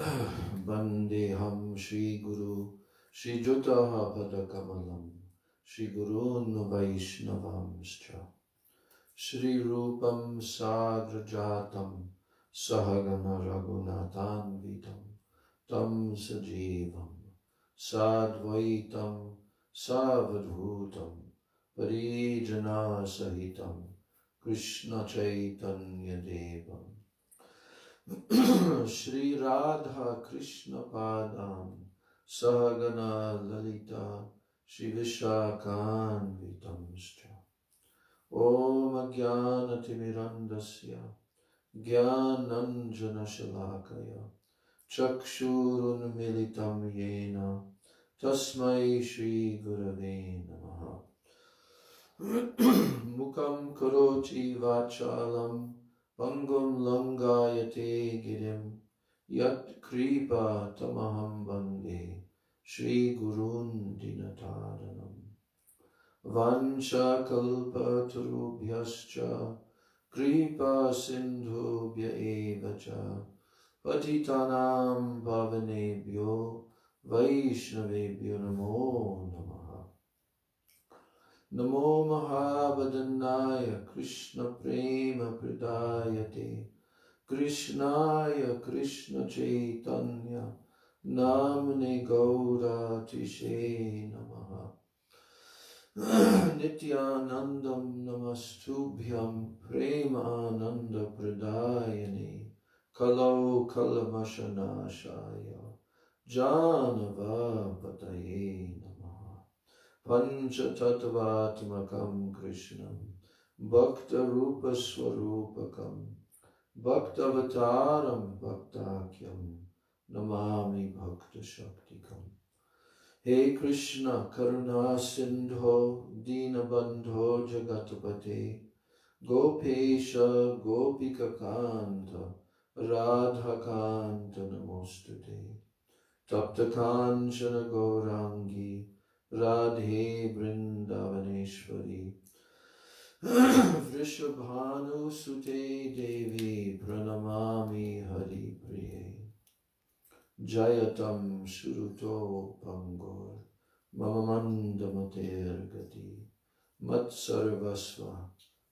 वंदेहम श्रीगुरु श्रीजुत पदकमल वैष्णव श्री रूप साग्र जा सहगन रघुनाथ तम सजीव साइतम सवधूत परीजना सहित कृष्ण चैतन्यदेवं श्री राधा कृष्ण पादाम। सहगना ललिता श्री विशाखान्वितं च ॐ ज्ञानतिमिरन्दस्य, ज्ञानञ्जनशलाकया, चक्षुरुन्मिलितं येन, तस्मै श्री गुरवे नमः। मुखं करोचि वाचालम्। Pangam Langayate Girim Yat Kripa Tamaham Bande Shri Gurun Dinataranam. Vansha Kalpa Turubhyascha Kripa Sindhubhya Evacha Patitanam Bhavanebhyo Vaishnavebhyo Namo Mahabhadanaya Krishna Prema Pradayate Krishnaya Krishna Chaitanya Namne Gaura Tishe Namaha Nityanandam Namastubhyam Premananda Panchatattvatmakam Krishnam. Bhakta Rupa Swarupakam Bhaktavataram Bhaktakyam. Namami Bhakta Shaktikam He Krishna Karuna Sindho Dinabandho Jagatapate Gopesha Gopika Kanta Radhakanta Namostute Tapta Kanchana Gaurangi Radhe Vrindavaneshwari वृषभानुसुते देवी प्रणमामि हरिप्रिये। जयतं श्रुतोपङ्गो मम मन्दमतेर्गति। मत्सर्वस्व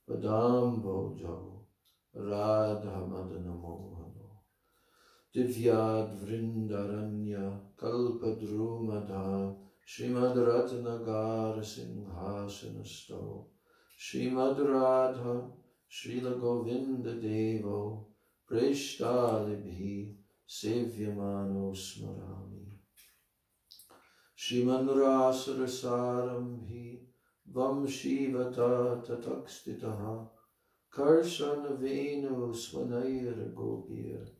पदाम्बोजौ राधमदनमोहनो। दिव्याद्वृन्दरण्य कल्पद्रुमधा श्रीमद्रत्नगार सिंहासनस्थो श्रीमद्राधा श्रीलगोविन्ददेवो प्रेष्टालिभिः सेव्यमानो स्मरामि श्रीमन्रासुरसारम्भि वंशीवता ततक्स्थितः कर्षणवेणुस्वनैर्गोपीर्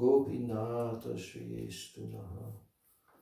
गोपीनाथश्रियेस्तु नः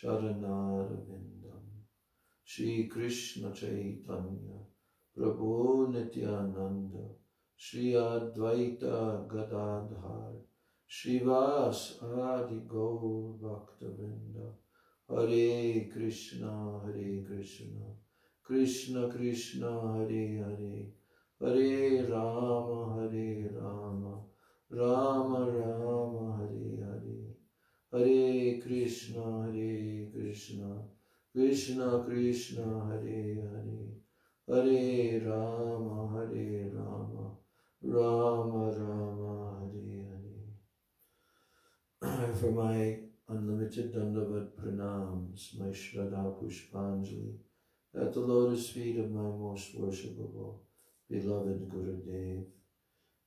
चरणारविंदम श्री कृष्ण चैतन्य प्रभो नित्यानंद श्री अद्वैत गदाधार श्रीवास आदि गौ भक्तवृंद हरे कृष्णा हरे कृष्णा कृष्ण कृष्ण हरे हरे हरे राम हरे Ram Ram Ram Hare Hare Hare Krishna Hare Krishna. Krishna Krishna Hare Hare. Hare Rama Hare Rama. Rama Rama Hare Hare. For my unlimited Dandavat pranams, my Shraddha Pushpanjali, at the lotus feet of my most worshipable, beloved Gurudev,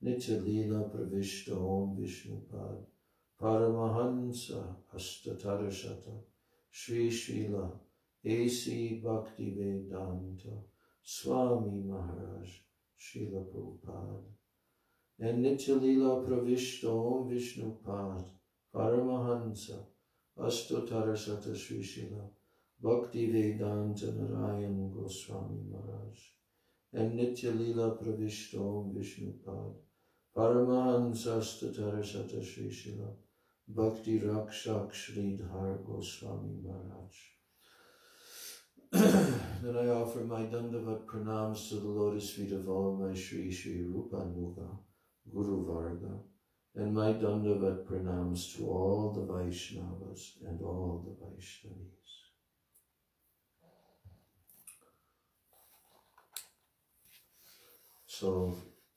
Nitya Lila Pravishta Om Vishnupad, Paramahansa Astatarashata, Sri Srila, A.C. Bhakti Vedanta, Swami Maharaj, Srila Prabhupada, and Nitya Lila Pravishta Om Vishnupad, Paramahansa Ashtotarasata Srishila Bhakti Vedanta Narayan Goswami Maharaj and Nitya Lila Pravishto Vishnupad Paramahansa Ashtotarasata Srishila Bhakti Rakshak Sridhar Goswami Maharaj then I offer my Dandavat pranams to the lotus feet of all my Sri Sri Rupa Nuga, Guru Varga, and my Dandavat pranams to all the Vaishnavas and all the Vaishnavis. So,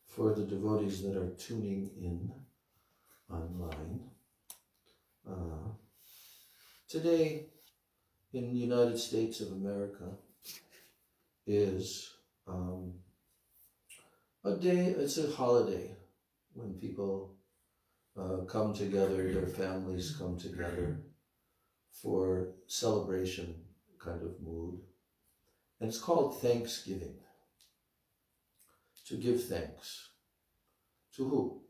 for the devotees that are tuning in online, uh, today in the United States of America is um, a day, it's a holiday when people uh, come together, their families come together for celebration kind of mood. And it's called Thanksgiving. To give thanks. To who?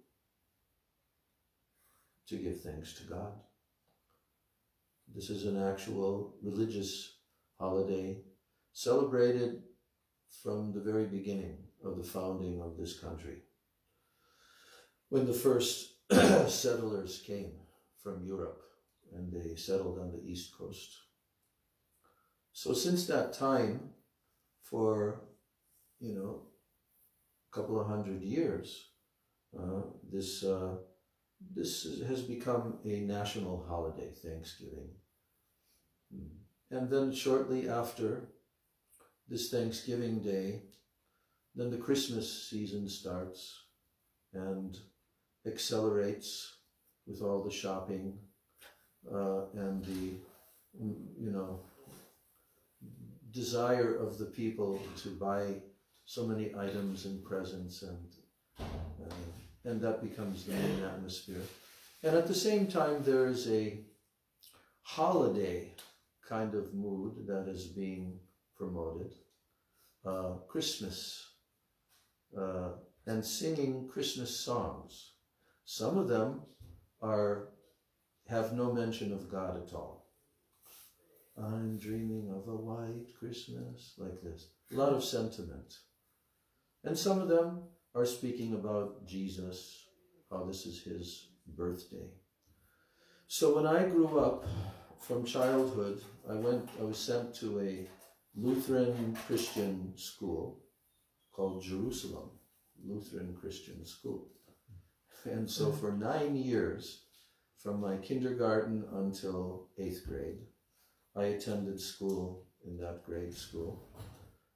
To give thanks to God. This is an actual religious holiday celebrated from the very beginning of the founding of this country. When the first settlers came from Europe and they settled on the East Coast. So since that time, for, you know, a couple of hundred years, uh, this, uh, this has become a national holiday, Thanksgiving. And then shortly after this Thanksgiving Day, then the Christmas season starts and accelerates with all the shopping uh, and the, you know, desire of the people to buy so many items and presents and uh, and that becomes the main atmosphere. And at the same time, there is a holiday kind of mood that is being promoted. Uh, Christmas uh, and singing Christmas songs. Some of them are have no mention of God at all. I'm dreaming of a white Christmas, like this. A lot of sentiment. And some of them are speaking about Jesus, how this is his birthday. So when I grew up from childhood, I went, I was sent to a Lutheran Christian school called Jerusalem, Lutheran Christian School. And so for nine years, from my kindergarten until eighth grade, I attended school in that grade school.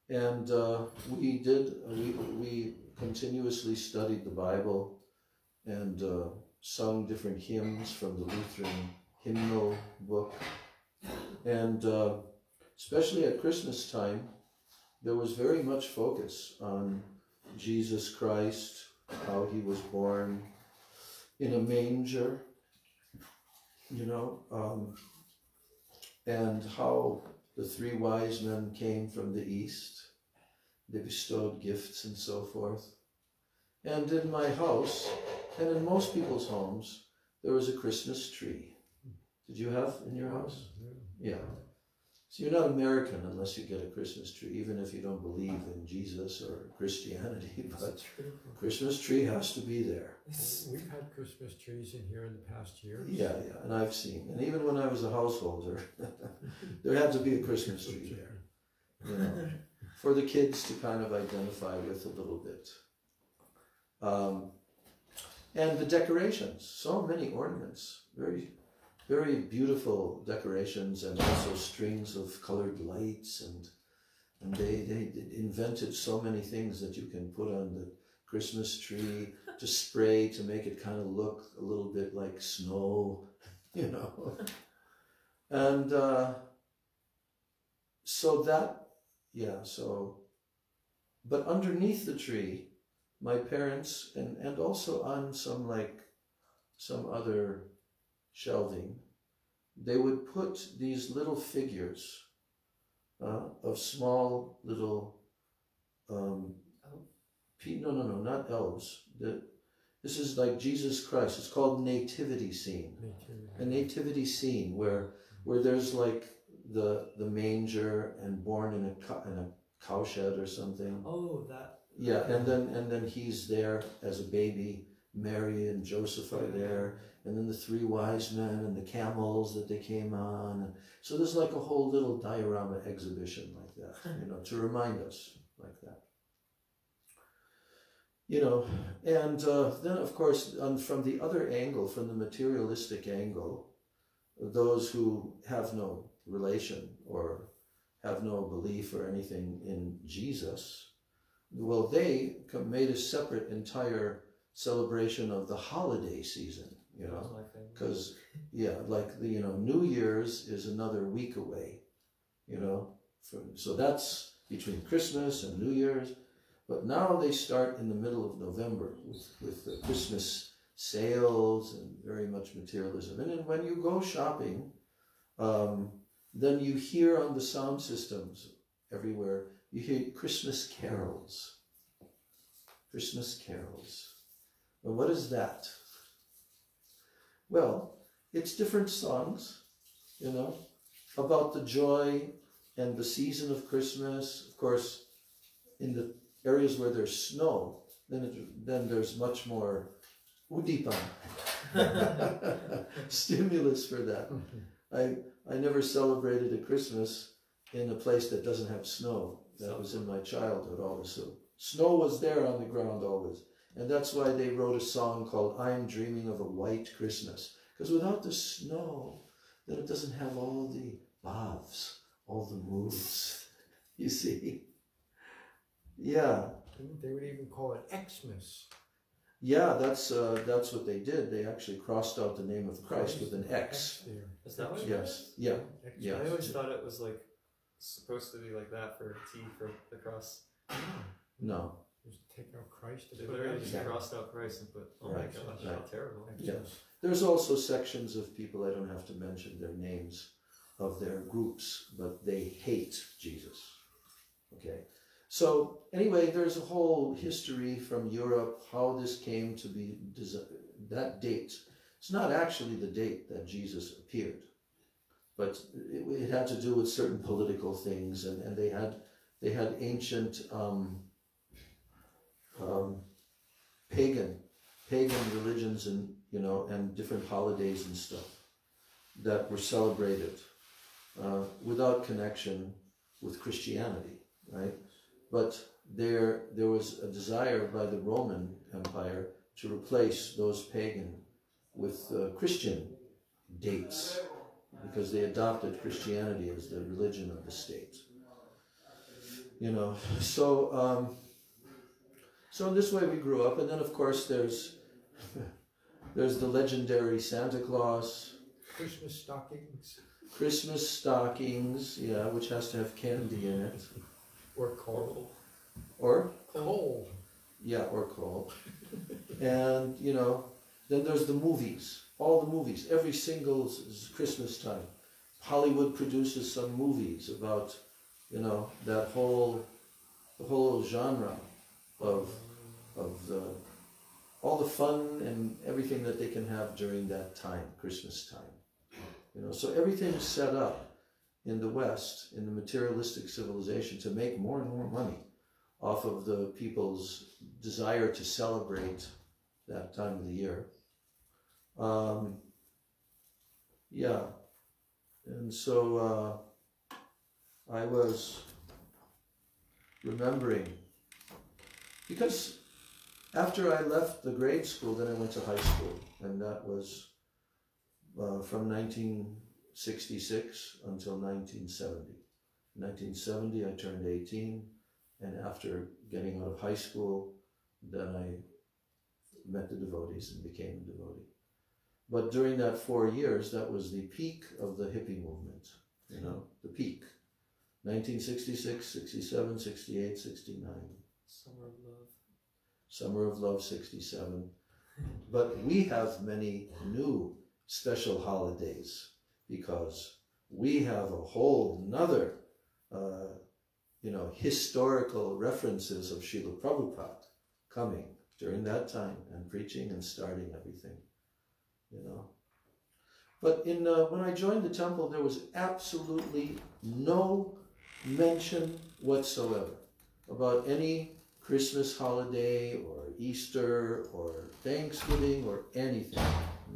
And uh, we did, we, we continuously studied the Bible and uh, sung different hymns from the Lutheran hymnal book. And uh, especially at Christmas time, there was very much focus on Jesus Christ, how he was born in a manger, you know, um, and how the three wise men came from the east. They bestowed gifts and so forth. And in my house, and in most people's homes, there was a Christmas tree. Did you have in your house? Yeah. So you're not American unless you get a Christmas tree, even if you don't believe in Jesus or Christianity. But Christmas tree has to be there. We've had Christmas trees in here in the past year. Yeah, yeah, and I've seen. And even when I was a householder, there had to be a Christmas tree there. You know, for the kids to kind of identify with a little bit. Um, and the decorations, so many ornaments, very very beautiful decorations and also strings of colored lights and and they, they invented so many things that you can put on the Christmas tree to spray to make it kind of look a little bit like snow, you know. And uh, so that, yeah, so, but underneath the tree, my parents, and, and also on some like, some other shelving, they would put these little figures uh, of small little, um, no, no, no, not elves. The, This is like Jesus Christ. It's called nativity scene. A nativity scene where where there's like the the manger and born in a in a cowshed or something. Oh, that. Yeah, and then and then he's there as a baby. Mary and Joseph are there, and then the three wise men and the camels that they came on. So there's like a whole little diorama exhibition like that, you know, to remind us like that. You know, and uh, then of course, um, from the other angle, from the materialistic angle, those who have no relation or have no belief or anything in Jesus, well, they made a separate entire celebration of the holiday season, you know, because yeah, like the you know New Year's is another week away, you know, from, so that's between Christmas and New Year's, but now they start in the middle of November with with the Christmas sales and very much materialism, and then when you go shopping, um, then you hear on the sound systems everywhere you hear Christmas carols. Christmas carols. Well, what is that? Well, it's different songs, you know, about the joy and the season of Christmas. Of course, in the areas where there's snow, then it, then there's much more udipan, stimulus for that. I I never celebrated a Christmas in a place that doesn't have snow. That was in my childhood always. So snow was there on the ground always. And that's why they wrote a song called I'm Dreaming of a White Christmas. Because without the snow, then it doesn't have all the baths, all the moves. You see? Yeah. They would even call it Xmas. Yeah, that's uh, that's what they did. They actually crossed out the name of Christ with an X. Is that what Yes. Yeah. Yeah. I always thought it was like supposed to be like that for T for the cross. No. Just take out Christ. They literally just crossed out Christ and put, oh Right, my gosh, right. how terrible. Yes. There's also sections of people, I don't have to mention their names, of their groups, but they hate Jesus. Okay. So anyway, there's a whole history from Europe, how this came to be, that date. It's not actually the date that Jesus appeared, but it, it had to do with certain political things, and, and they had they had ancient um, um, pagan pagan religions and you know and different holidays and stuff that were celebrated uh, without connection with Christianity, right? But there there was a desire by the Roman Empire to replace those pagan with uh, Christian dates because they adopted Christianity as the religion of the state. You know, so um, so in this way we grew up, and then of course there's there's the legendary Santa Claus, Christmas stockings. Christmas stockings, yeah, which has to have candy in it, or coal. or? Coal. yeah, or coal, and you know, then there's the movies, all the movies, every single Christmas time, Hollywood produces some movies about, you know, that whole, the whole genre of of the all the fun and everything that they can have during that time, Christmas time. You know, so everything's set up in the West, in the materialistic civilization, to make more and more money off of the people's desire to celebrate that time of the year. Um, yeah, and so uh, I was remembering because after I left the grade school, then I went to high school, and that was uh, from 1966 until 1970. 1970, I turned 18, and after getting out of high school, then I met the devotees and became a devotee. But during that four years, that was the peak of the hippie movement, you know, the peak. 1966, 67, 68, 69. Summer of love. Summer of Love 67. But we have many new special holidays because we have a whole nother, uh, you know, historical references of Srila Prabhupada coming during that time and preaching and starting everything, you know. But in uh, when I joined the temple, there was absolutely no mention whatsoever about any Christmas holiday or Easter or Thanksgiving or anything.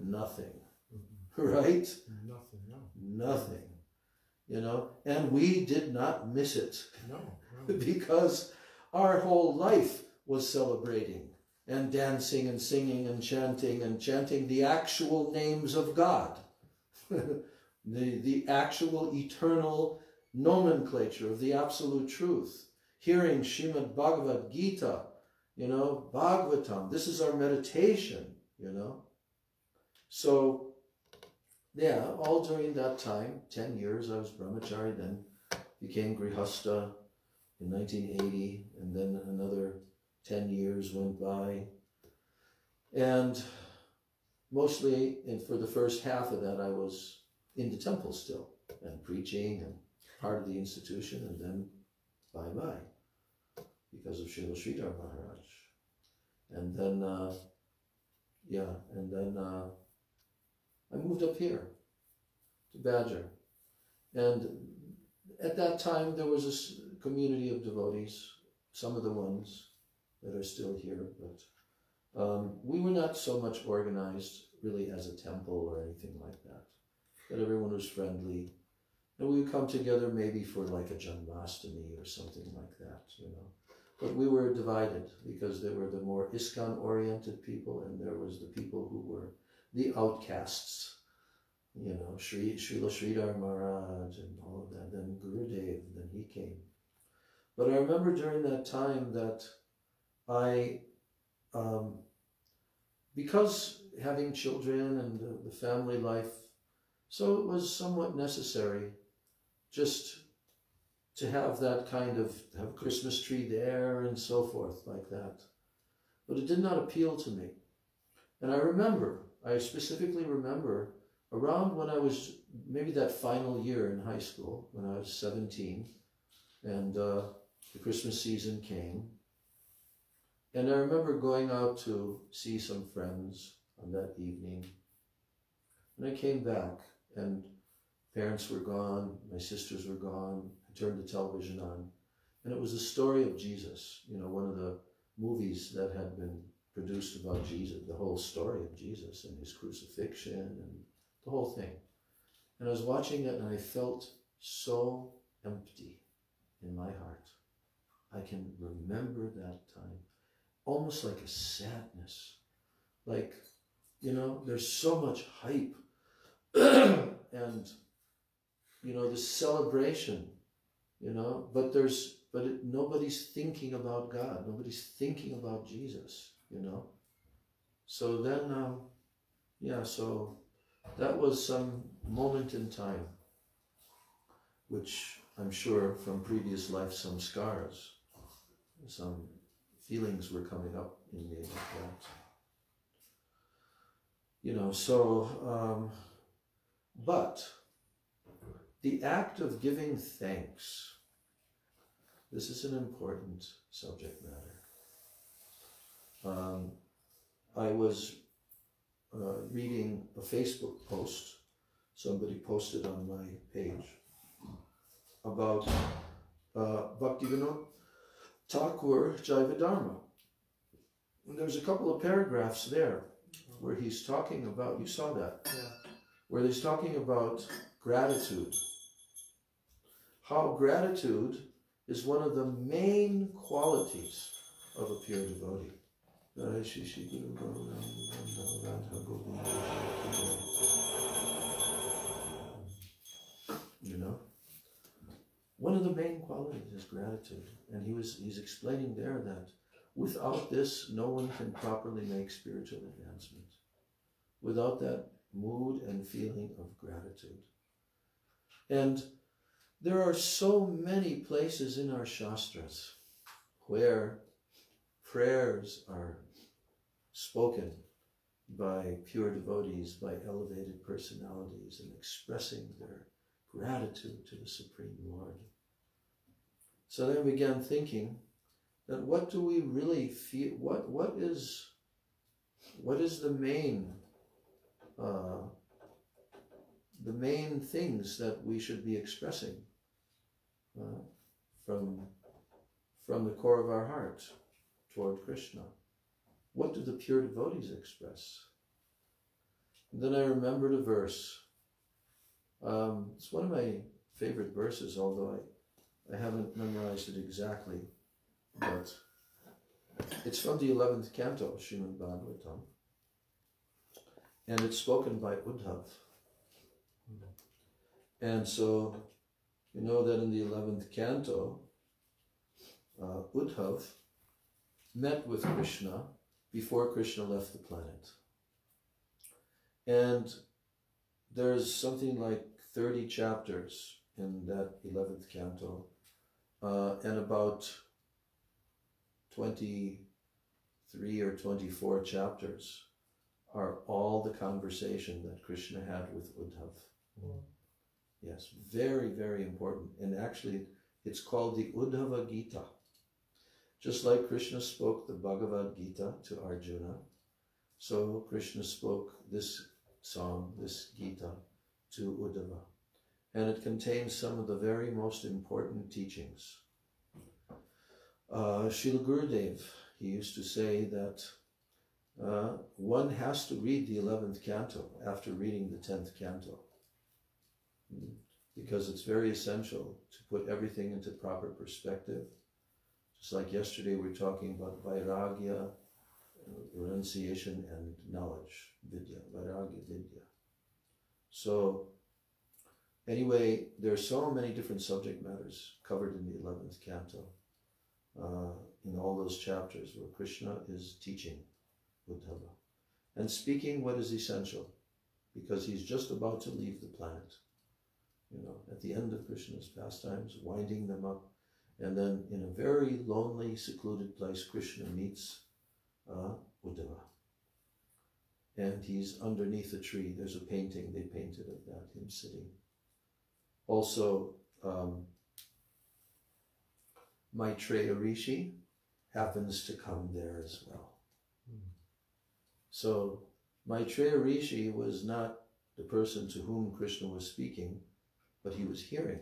Nothing. Mm-hmm. Right? Nothing, no. Nothing. You know, and we did not miss it No, no. because our whole life was celebrating and dancing and singing and chanting and chanting the actual names of God. the, the actual eternal nomenclature of the absolute truth. Hearing Shrimad Bhagavad Gita, you know, Bhagavatam. This is our meditation, you know. So, yeah, all during that time, 10 years I was brahmachari, then became grihasta in 1980, and then another 10 years went by. And mostly, and for the first half of that, I was in the temple still and preaching and part of the institution, and then bye bye because of Srila Sridhar Maharaj. And then, uh, yeah, and then uh, I moved up here to Badger. And at that time, there was a community of devotees, some of the ones that are still here, but um, we were not so much organized really as a temple or anything like that. But everyone was friendly. And we would come together maybe for like a Janmashtami or something like that, you know. But we were divided because there were the more ISKCON oriented people and there was the people who were the outcasts, you know, Sri Srila Sridhar Maharaj and all of that. Then Gurudev, then he came. But I remember during that time that I, um, because having children and the, the family life, so it was somewhat necessary just to have that kind of have a Christmas tree there and so forth like that. But it did not appeal to me. And I remember, I specifically remember around when I was maybe that final year in high school, when I was 17, and uh, the Christmas season came. And I remember going out to see some friends on that evening. And I came back, and parents were gone, my sisters were gone. Turned the television on, and it was the story of Jesus, you know, one of the movies that had been produced about Jesus, the whole story of Jesus and his crucifixion and the whole thing. And I was watching it, and I felt so empty in my heart. I can remember that time almost like a sadness. Like, you know, there's so much hype and, you know, the celebration, you know, but there's, but it, nobody's thinking about God. Nobody's thinking about Jesus, you know. So then, um, yeah, so that was some moment in time, which I'm sure from previous life, some scars, some feelings were coming up in me like that. You know, so, um, but the act of giving thanks, this is an important subject matter. Um, I was uh, reading a Facebook post somebody posted on my page about uh, Bhaktivinoda Thakur. And there's a couple of paragraphs there where he's talking about, you saw that, Yeah. where he's talking about gratitude. How gratitude is one of the main qualities of a pure devotee. You know? One of the main qualities is gratitude. And he was he's explaining there that without this no one can properly make spiritual advancement. Without that mood and feeling of gratitude. And there are so many places in our Shastras where prayers are spoken by pure devotees, by elevated personalities, and expressing their gratitude to the Supreme Lord. So then I began thinking And what do we really feel? What what is what is the main uh, the main things that we should be expressing uh, from from the core of our heart toward Krishna? What do the pure devotees express? And then I remembered a verse. Um, it's one of my favorite verses, although I, I haven't memorized it exactly. But it's from the 11th canto of Srimad Bhagavatam. And it's spoken by Uddhav. And so, you know that in the 11th canto, uh, Uddhav met with Krishna before Krishna left the planet. And there's something like 30 chapters in that 11th canto, uh, and about 23 or 24 chapters are all the conversation that Krishna had with Uddhav. Mm. Yes, very, very important. And actually, it's called the Uddhava Gita. Just like Krishna spoke the Bhagavad Gita to Arjuna, so Krishna spoke this song, this Gita, to Uddhava. And it contains some of the very most important teachings. Uh, Gurudev, he used to say that uh, one has to read the 11th canto after reading the 10th canto. Because it's very essential to put everything into proper perspective. Just like yesterday, we were talking about vairagya, renunciation, and knowledge, vidya, vairagya, vidya. So, anyway, there are so many different subject matters covered in the 11th canto, uh, in all those chapters where Krishna is teaching Uddhava and speaking what is essential because he's just about to leave the planet. You know, at the end of Krishna's pastimes, winding them up, and then in a very lonely, secluded place, Krishna meets uh, Uddhava. And he's underneath a tree. There's a painting they painted of that, him sitting. Also, um, Maitreya Rishi happens to come there as well. Mm. So Maitreya Rishi was not the person to whom Krishna was speaking, but he was hearing.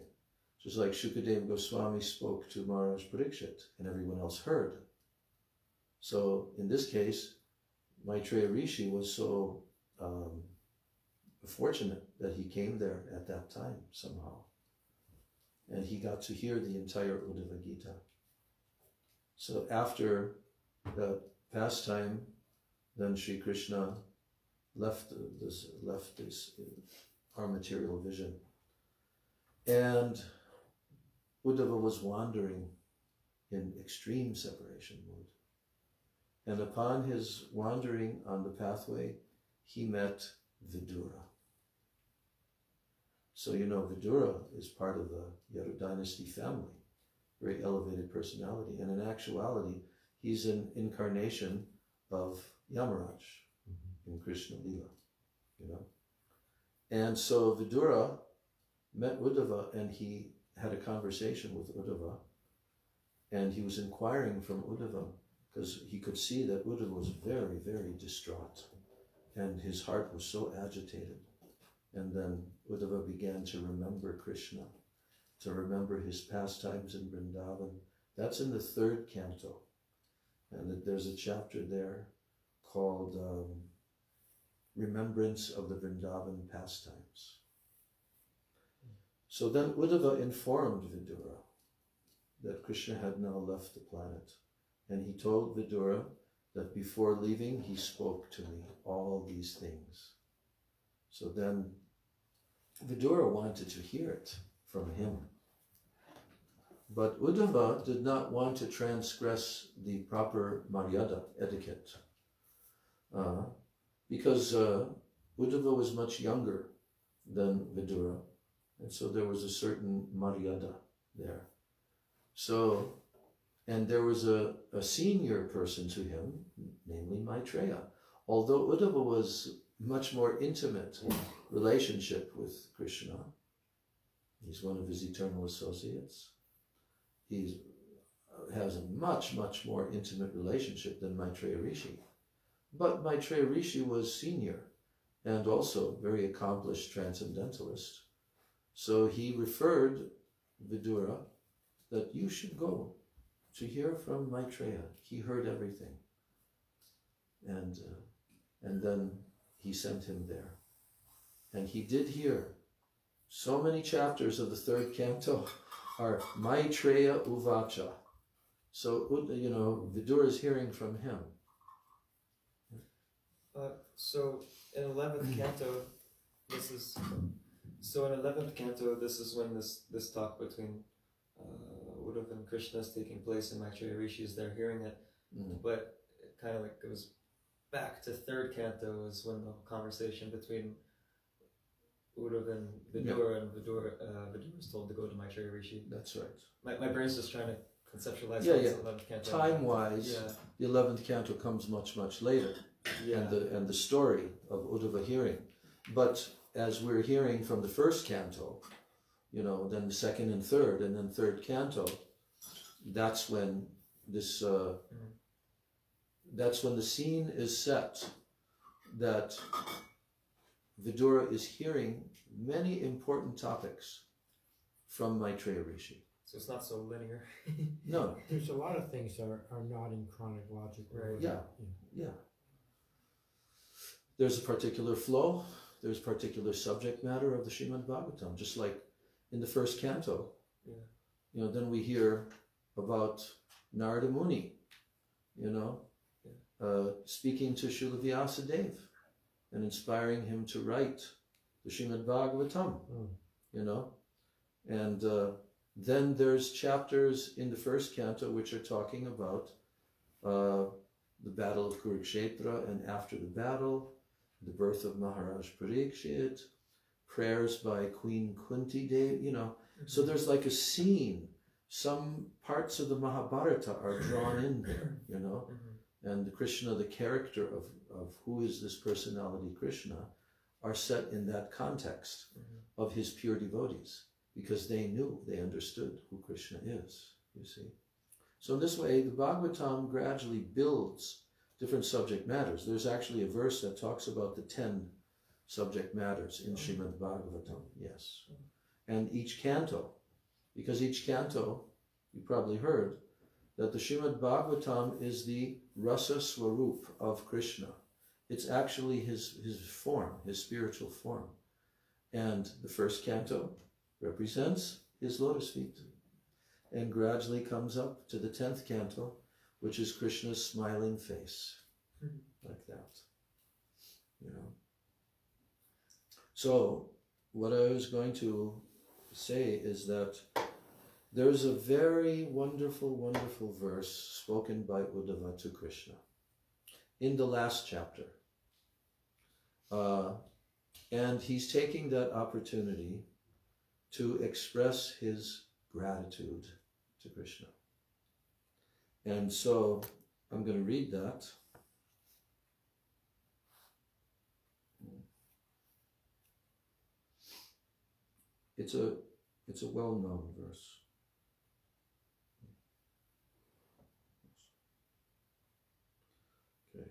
Just like Shukadeva Goswami spoke to Maharaj Parikshit and everyone else heard. So in this case, Maitreya Rishi was so um, fortunate that he came there at that time somehow. And he got to hear the entire Uddhava Gita. So after the pastime, then Sri Krishna left this, left this, our material vision. And Uddhava was wandering in extreme separation mood. And upon his wandering on the pathway, he met Vidura. So you know Vidura is part of the Yadu dynasty family, very elevated personality. And in actuality, he's an incarnation of Yamaraj mm-hmm. in Krishna Lila, you know. And so Vidura met Uddhava and he had a conversation with Uddhava and he was inquiring from Uddhava because he could see that Uddhava was very, very distraught and his heart was so agitated. And then Uddhava began to remember Krishna, to remember his pastimes in Vrindavan. That's in the third canto. And there's a chapter there called um, Remembrance of the Vrindavan Pastimes. So then Uddhava informed Vidura that Krishna had now left the planet. And he told Vidura that before leaving, he spoke to me all these things. So then Vidura wanted to hear it from him. But Uddhava did not want to transgress the proper maryada, etiquette, uh, because uh, Uddhava was much younger than Vidura, and so there was a certain maryada there. So, and there was a, a senior person to him, namely Maitreya. Although Uddhava was much more intimate relationship with Krishna, he's one of his eternal associates. He has a much, much more intimate relationship than Maitreya Rishi. But Maitreya Rishi was senior and also very accomplished transcendentalist. So he referred Vidura that you should go to hear from Maitreya. He heard everything. And, uh, and then he sent him there. And he did hear. So many chapters of the third canto are Maitreya Uvacha. So, you know, Vidura is hearing from him. Uh, so in eleventh canto, this is so in eleventh canto. This is when this this talk between uh, Uddhava and Krishna is taking place, and Maitreya Rishi is there hearing it. Mm. But it kind of like goes back to third canto is when the conversation between Uddhava and Vidura and Vidura, uh, Vidura is told to go to Maitreya Rishi. That's right. My, my brain's just trying to conceptualize Yeah, yeah. 11th canto. Time wise, Yeah, the 11th canto comes much, much later. yeah. and the and the story of Uddhava hearing. But as we're hearing from the first canto, you know, then the second and third, and then third canto, that's when this uh, that's when the scene is set that Vidura is hearing many important topics from Maitreya Rishi. so it's not so linear. No, There's a lot of things that are, are not in chronological Right. order. Yeah. Yeah. There's a particular flow, there's particular subject matter of the Srimad Bhagavatam, just like in the first canto. Yeah. You know, then we hear about Narada Muni, you know, uh, speaking to Srila Vyasadeva and inspiring him to write the Srimad Bhagavatam, Mm. you know. And uh, then there's chapters in the first canto which are talking about uh, the battle of Kurukshetra and after the battle, the birth of Maharaj Parikshit, prayers by Queen Kunti Devi, you know. So there's like a scene. Some parts of the Mahabharata are drawn in there, you know. Mhm. And the Krishna, the character of, of who is this personality Krishna, are set in that context Mhm. of his pure devotees because they knew, they understood who Krishna is, you see. So in this way, the Bhagavatam gradually builds different subject matters. There's actually a verse that talks about the ten subject matters in Srimad Bhagavatam, yes. And each canto, because each canto, you probably heard, that the Srimad Bhagavatam is the rasa swarup of Krishna. It's actually his, his form, his spiritual form. And the first canto represents his lotus feet and gradually comes up to the tenth canto, which is Krishna's smiling face, Mhm. like that. You know. So, what I was going to say is that there's a very wonderful, wonderful verse spoken by Uddhava to Krishna in the last chapter. Uh, and he's taking that opportunity to express his gratitude to Krishna. And so I'm going to read that. It's a it's a well-known verse. Okay.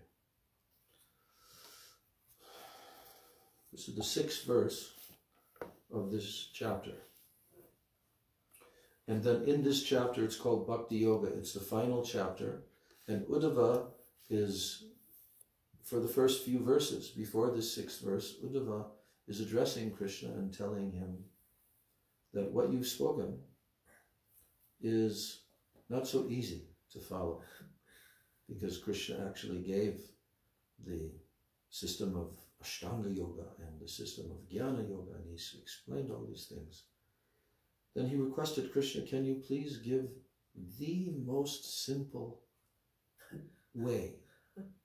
This is the sixth verse of this chapter. And then in this chapter, it's called Bhakti Yoga. It's the final chapter. And Uddhava is, for the first few verses, before the sixth verse, Uddhava is addressing Krishna and telling him that what you've spoken is not so easy to follow. Because Krishna actually gave the system of Ashtanga Yoga and the system of Jnana Yoga, and he's explained all these things. Then he requested Krishna, can you please give the most simple way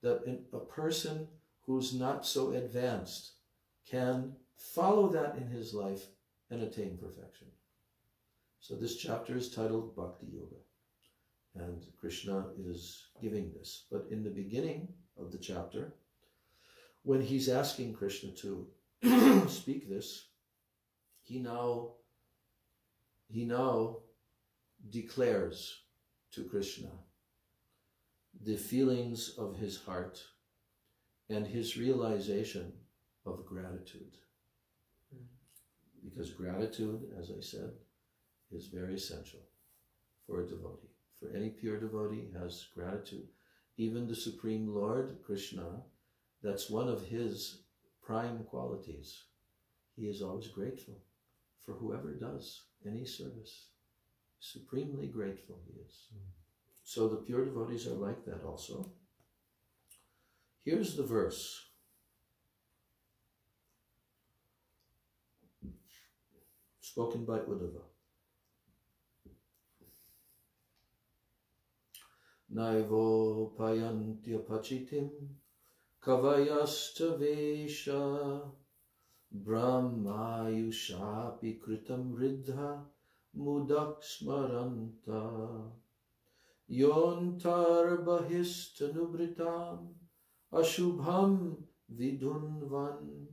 that a person who's not so advanced can follow that in his life and attain perfection? So this chapter is titled Bhakti Yoga. And Krishna is giving this. But in the beginning of the chapter, when he's asking Krishna to speak this, he now he now declares to Krishna the feelings of his heart and his realization of gratitude. Because gratitude, as I said, is very essential for a devotee. For any pure devotee has gratitude. Even the Supreme Lord, Krishna, that's one of his prime qualities. He is always grateful for whoever does any service. Supremely grateful he is. Hmm. So the pure devotees are like that also. Here's the verse. Spoken by Uddhava. Naivo payantyapachitim kavayastavesha brahmayushapi kritam riddha mudak smaranta yontarbahistanubritam ashubham vidunvan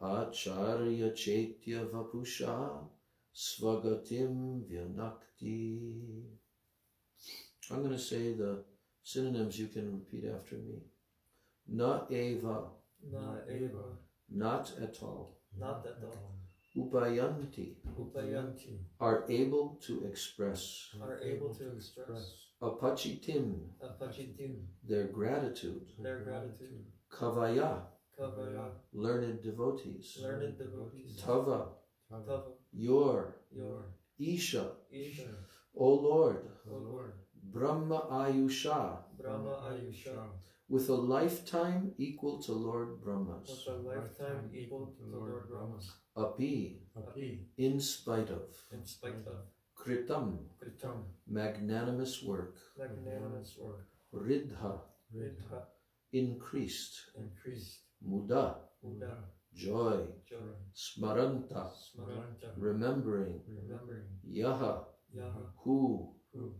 acharya chaitya vapusha svagatim vyanakti. I'm going to say the synonyms you can repeat after me. Na eva, Na eva, not at all. not at all. Upayanti, Upayanti, are able to express. are able to express Apachitim, apachitim, their gratitude. their gratitude. Kavaya, Kavaya, learned devotees. learned devotees. Tava, Tava, your. your, Isha, Isha, O Lord. O Lord, Brahma Ayusha, Brahma Ayusha, with a lifetime equal to Lord Brahma's. with a lifetime equal to Lord Brahma's, Api, Api, in spite of. in spite of. Kritam, Kritam, magnanimous work. magnanimous work, Ridha, Ridha, increased. increased, Muda, Buddha, joy. joy, Smaranta, Smaranta, remembering. remembering, Yaha, Yaha, who. Who,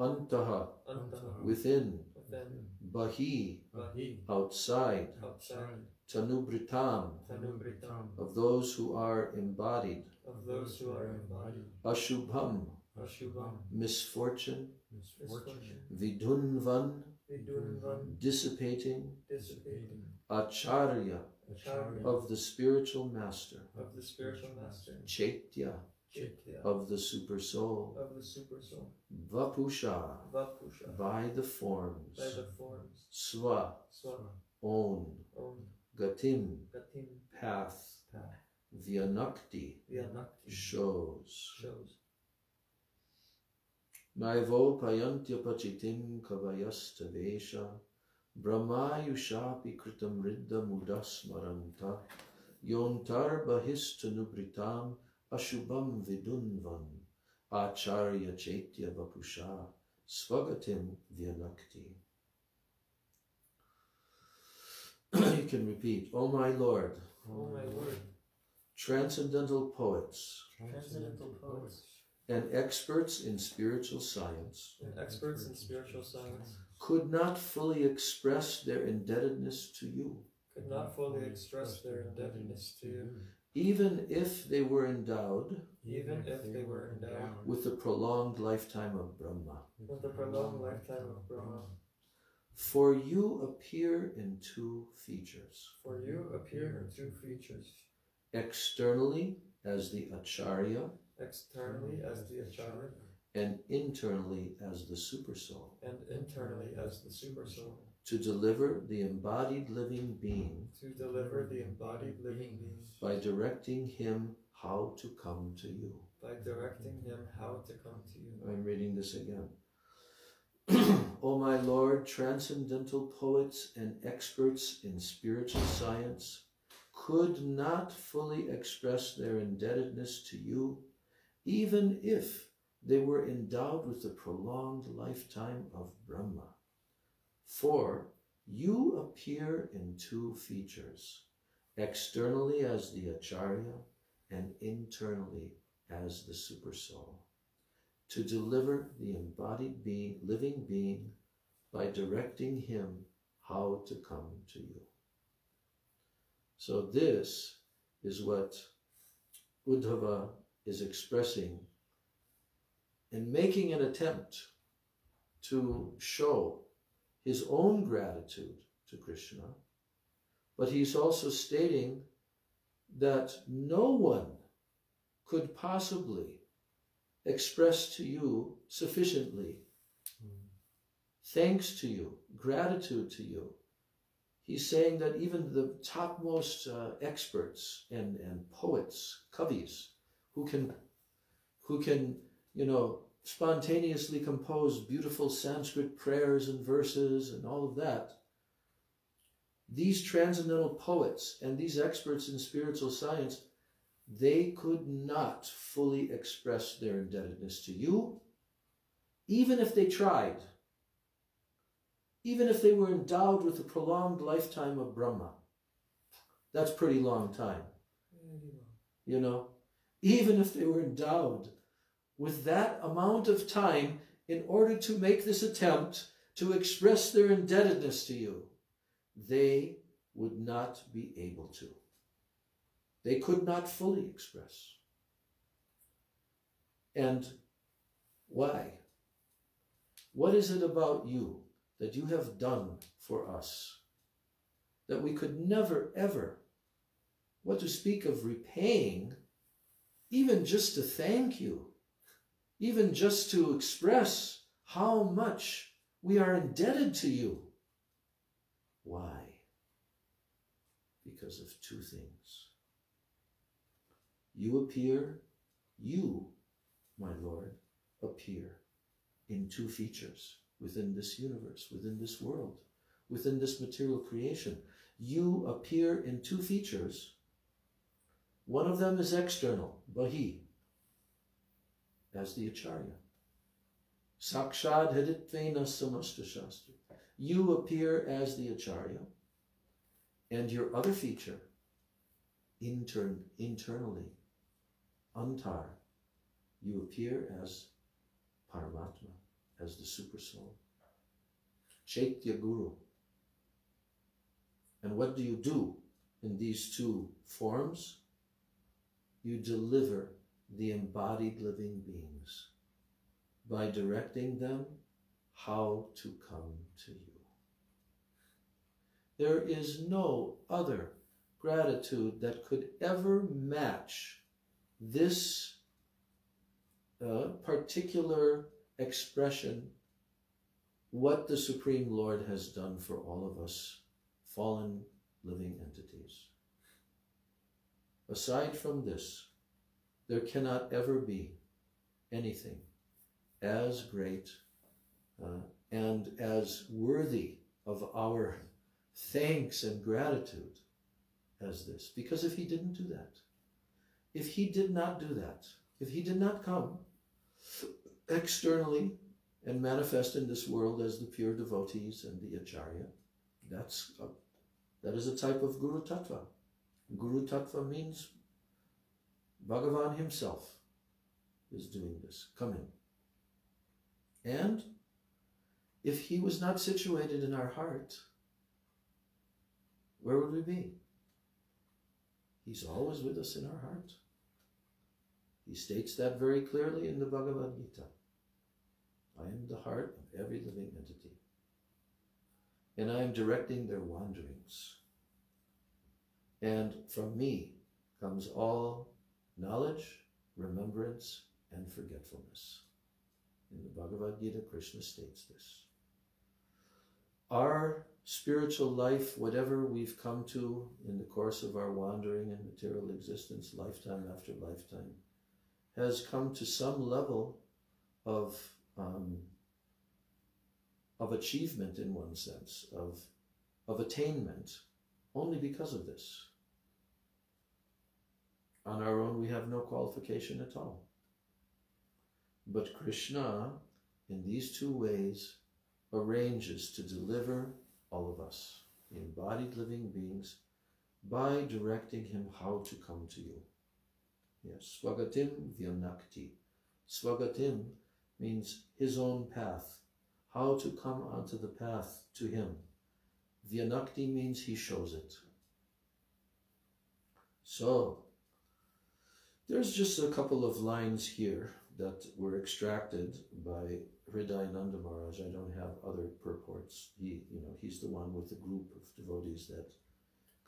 Antaha, Antaha, within. within, Bahi, Bahi, outside. outside, Tanubritam, Tanubritam, of those who are embodied. of those who are embodied, Ashubham, Ashubham, misfortune. misfortune, Vidunvan, Vidunvan, dissipating. dissipating, Acharya, Acharya, of the spiritual master. of the spiritual master, Chaitya, Of the super soul. of the super soul, Vapusha, Vapusha, by the forms. by the forms, Swa, Swa, own. Om, Gatim, Gatim, path. Path, Vyanakti, Vyanakti, shows. shows, Naivo payantya pachitim kavayastavesha brahmayushapi kritam riddha mudasmaranta yontar bahistanubritam ashubham vidunvan acharya chaitya vapusha svagatim vyanakti. you can repeat, O my Lord, O my Lord, transcendental poets. Transcendental poets, and experts in spiritual science. And experts in spiritual science. Could not fully express their indebtedness to you, could not fully express their indebtedness to you, even if they were endowed even if they were endowed with the prolonged lifetime of Brahma. with the prolonged lifetime of Brahma. For you appear in two features. For you appear in two features, externally as the Acharya. Externally as the Acharya, and internally as the Supersoul, and internally as the Supersoul, to deliver the embodied living being to deliver the embodied living being by directing him how to come to you. by directing him how to come to you. I'm reading this again. o my Lord, transcendental poets and experts in spiritual science could not fully express their indebtedness to you, even if they were endowed with the prolonged lifetime of Brahma. For you appear in two features, externally as the Acharya and internally as the Supersoul to deliver the embodied being, living being by directing him how to come to you. So this is what Uddhava is expressing and making an attempt to show his own gratitude to Krishna, but he's also stating that no one could possibly express to you sufficiently thanks to you, gratitude to you. He's saying that even the topmost uh, experts and, and poets, kavis, who can, who can, you know, spontaneously compose beautiful Sanskrit prayers and verses and all of that, these transcendental poets and these experts in spiritual science, they could not fully express their indebtedness to you, even if they tried even if they were endowed with a prolonged lifetime of Brahma. That's pretty long time. You know, even if they were endowed with that amount of time in order to make this attempt to express their indebtedness to you, they would not be able to. They could not fully express. And why? What is it about you that you have done for us, that we could never, ever, what to speak of repaying, even just to thank you, even just to express how much we are indebted to you. Why? Because of two things. You appear, you, my Lord, appear in two features within this universe, within this world, within this material creation. You appear in two features. One of them is external, Bahi, as the Acharya. Sakshad Haritvena Samasta Shastra. You appear as the Acharya. And your other feature, intern, internally, Antar, you appear as Paramatma as the super soul. Chaitya Guru. And what do you do in these two forms? You deliver the embodied living beings by directing them how to come to you. There is no other gratitude that could ever match this uh, particular expression what the Supreme Lord has done for all of us, fallen living entities. Aside from this, there cannot ever be anything as great uh, and as worthy of our thanks and gratitude as this. Because if he didn't do that, if he did not do that, if he did not come externally and manifest in this world as the pure devotees and the acharya. That's a, that is a type of Guru Tattva. Guru Tattva means Bhagavan himself is doing this, coming. And if he was not situated in our heart, where would we be? He's always with us in our heart. He states that very clearly in the Bhagavad Gita. I am the heart of every living entity, and I am directing their wanderings. And from me comes all knowledge, remembrance, and forgetfulness. In the Bhagavad Gita, Krishna states this. Our spiritual life, whatever we've come to in the course of our wandering in material existence, lifetime after lifetime, has come to some level of um, of achievement in one sense, of, of attainment, only because of this. On our own, we have no qualification at all. But Krishna, in these two ways, arranges to deliver all of us, embodied living beings, by directing him how to come to you. Yes, Swagatim Vyanakti. Swagatim means his own path, how to come onto the path to him. Vyanakti means he shows it. So, there's just a couple of lines here that were extracted by Hridayananda. I don't have other purports. He, you know, he's the one with the group of devotees that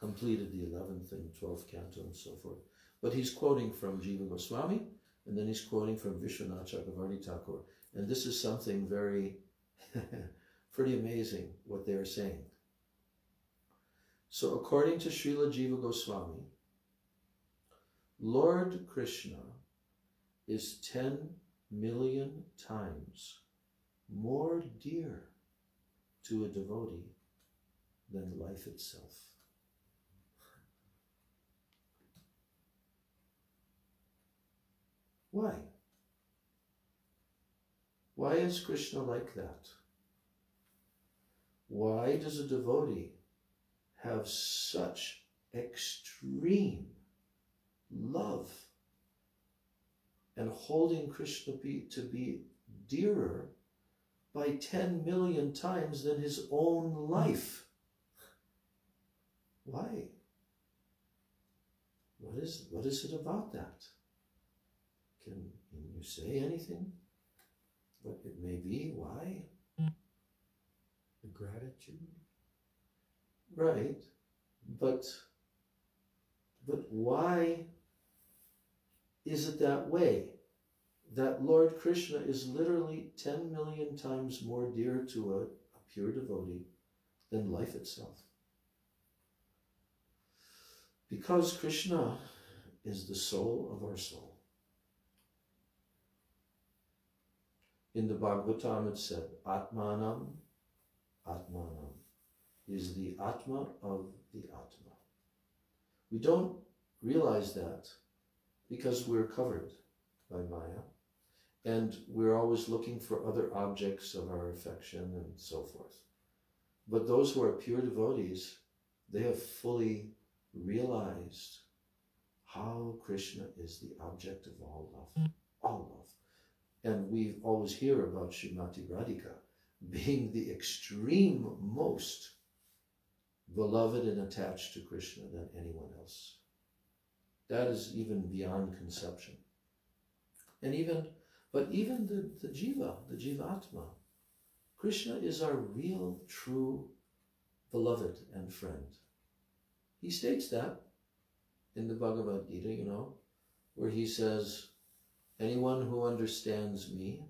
completed the 11th and 12th canto and so forth. But he's quoting from Jiva Goswami, and then he's quoting from Vishwanath Chakravarti Thakur. And this is something very, pretty amazing what they're saying. So according to Srila Jiva Goswami, Lord Krishna is 10 million times more dear to a devotee than life itself. Why? Why is Krishna like that? Why does a devotee have such extreme love and holding Krishna to be dearer by 10 million times than his own life. Why? What is, what is it about that? Can, can you say anything? What it may be? Why? The gratitude. Right. But but why is it that way? That Lord Krishna is literally 10 million times more dear to a, a pure devotee than life itself. Because Krishna is the soul of our soul. In the Bhagavatam it said, Atmanam, Atmanam is the Atma of the Atma. We don't realize that because we're covered by Maya and we're always looking for other objects of our affection and so forth. But those who are pure devotees, they have fully realized how Krishna is the object of all love, hmm. all love. And we always hear about Srimati Radhika being the extreme most beloved and attached to Krishna than anyone else. That is even beyond conception. And even, but even the, the jiva, the jivatma, Krishna is our real, true beloved and friend. He states that in the Bhagavad Gita, you know, where he says, anyone who understands me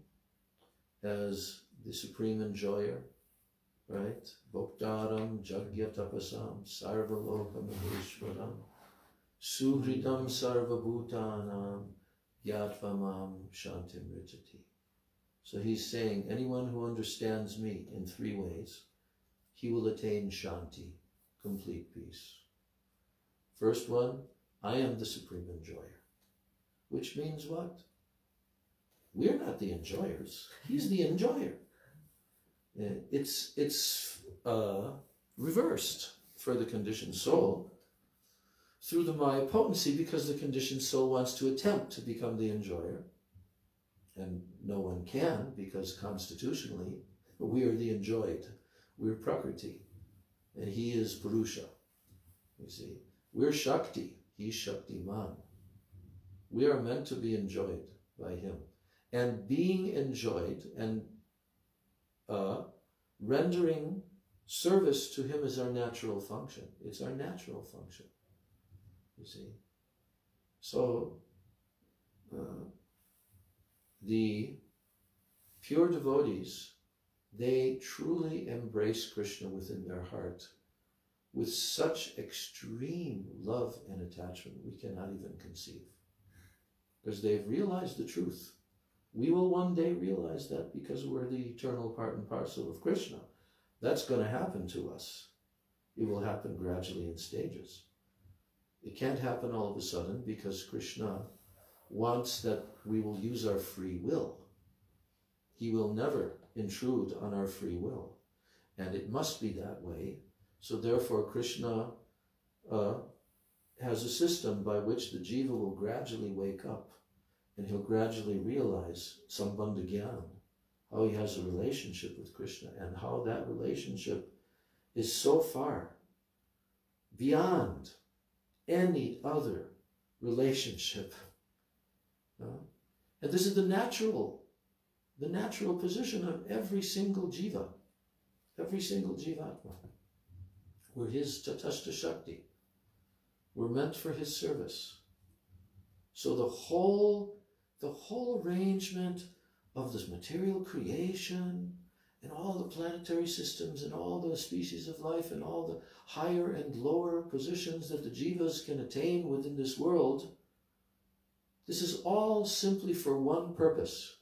as the supreme enjoyer, right? Bhoktaram Yagyatapasam Sarvaloka Maheshwaram Suhridam Sarvabhutanam Yatvamam Shantim Rijati. So he's saying, anyone who understands me in three ways, he will attain Shanti, complete peace. First one, I am the supreme enjoyer. Which means what? We're not the enjoyers. He's the enjoyer. Uh, it's it's uh, reversed for the conditioned soul through the Maya potency because the conditioned soul wants to attempt to become the enjoyer. And no one can because constitutionally we are the enjoyed. We're Prakriti and he is Purusha. You see, we're Shakti, he's Shaktiman. We are meant to be enjoyed by him. And being enjoyed and uh, rendering service to him is our natural function. It's our natural function, you see. So, uh, the pure devotees, they truly embrace Krishna within their heart with such extreme love and attachment we cannot even conceive. Because they've realized the truth. We will one day realize that because we're the eternal part and parcel of Krishna. That's going to happen to us. It will happen gradually in stages. It can't happen all of a sudden because Krishna wants that we will use our free will. He will never intrude on our free will. And it must be that way. So therefore Krishna uh, has a system by which the jiva will gradually wake up and he'll gradually realize Sambandha how he has a relationship with Krishna and how that relationship is so far beyond any other relationship. Uh, and this is the natural, the natural position of every single jiva, every single jivatma. We're his tatashta shakti. We're meant for his service. So the whole, the whole arrangement of this material creation and all the planetary systems and all the species of life and all the higher and lower positions that the jivas can attain within this world, this is all simply for one purpose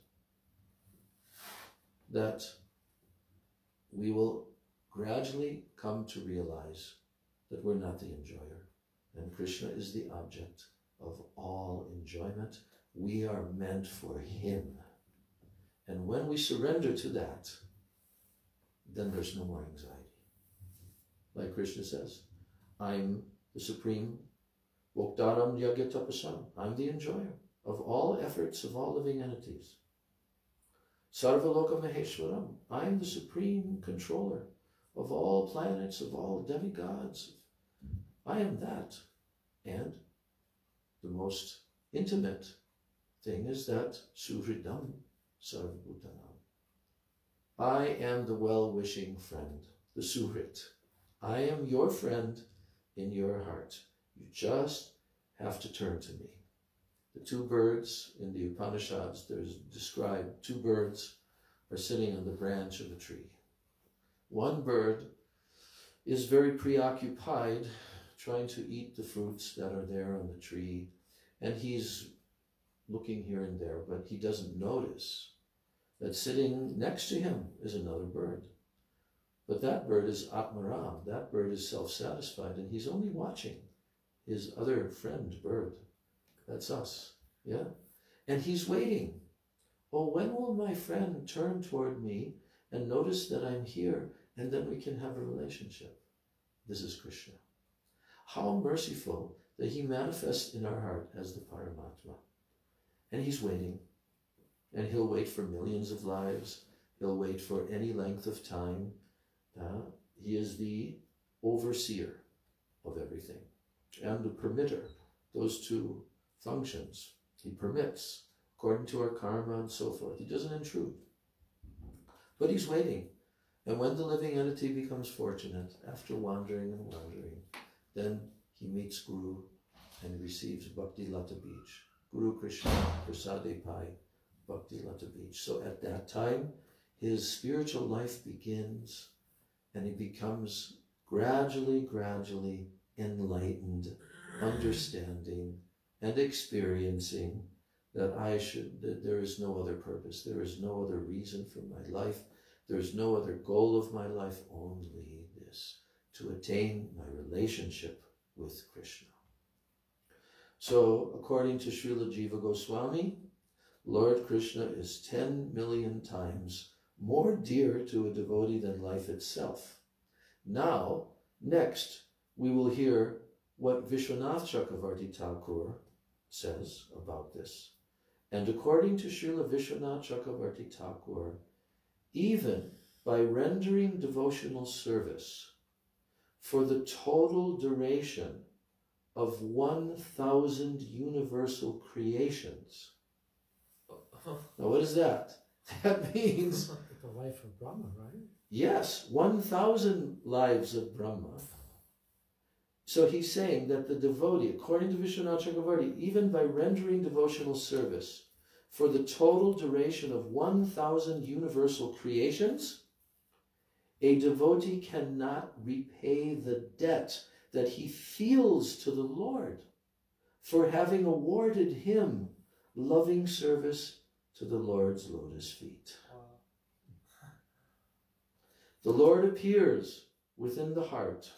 that we will gradually come to realize that we're not the enjoyer and Krishna is the object of all enjoyment. We are meant for Him. And when we surrender to that, then there's no more anxiety. Like Krishna says, I'm the supreme Bhoktaram Yagyatapasam. I'm the enjoyer of all efforts of all living entities. Sarvaloka Maheshwaram. I'm the supreme controller of all planets, of all demigods. I am that. And the most intimate thing is that Suhridam Sarvabhutanam. I am the well-wishing friend, the Suhrit. I am your friend in your heart. You just have to turn to me. The two birds in the Upanishads, there's described two birds are sitting on the branch of a tree. One bird is very preoccupied trying to eat the fruits that are there on the tree, and he's looking here and there, but he doesn't notice that sitting next to him is another bird. But that bird is Atmaram, that bird is self-satisfied, and he's only watching his other friend bird. That's us, yeah? And he's waiting. Oh, when will my friend turn toward me and notice that I'm here, and then we can have a relationship? This is Krishna. How merciful that he manifests in our heart as the Paramatma. And he's waiting. And he'll wait for millions of lives. He'll wait for any length of time. Uh, he is the overseer of everything and the permitter, those two functions. He permits according to our karma and so forth. He doesn't intrude. But he's waiting. And when the living entity becomes fortunate, after wandering and wandering, then he meets Guru and receives Bhakti Lata Bija. Guru Krishna Prasade Pai Bhakti Lata Bija. So at that time, his spiritual life begins and he becomes gradually, gradually enlightened, understanding and experiencing that I should, that there is no other purpose, there is no other reason for my life, there is no other goal of my life, only this, to attain my relationship with Krishna. So, according to Srila Jiva Goswami, Lord Krishna is 10 million times more dear to a devotee than life itself. Now, next, we will hear what Vishwanath Chakravarti Thakur says about this. And according to Srila Vishwanath Chakravarti Thakur, even by rendering devotional service for the total duration of 1,000 universal creations. Now, what is that? That means. The life of Brahma, right? Yes, 1,000 lives of Brahma. So he's saying that the devotee, according to Vishwanath Chakravarti, even by rendering devotional service for the total duration of 1,000 universal creations, a devotee cannot repay the debt that he feels to the Lord for having awarded him loving service to the Lord's lotus feet. The Lord appears within the heart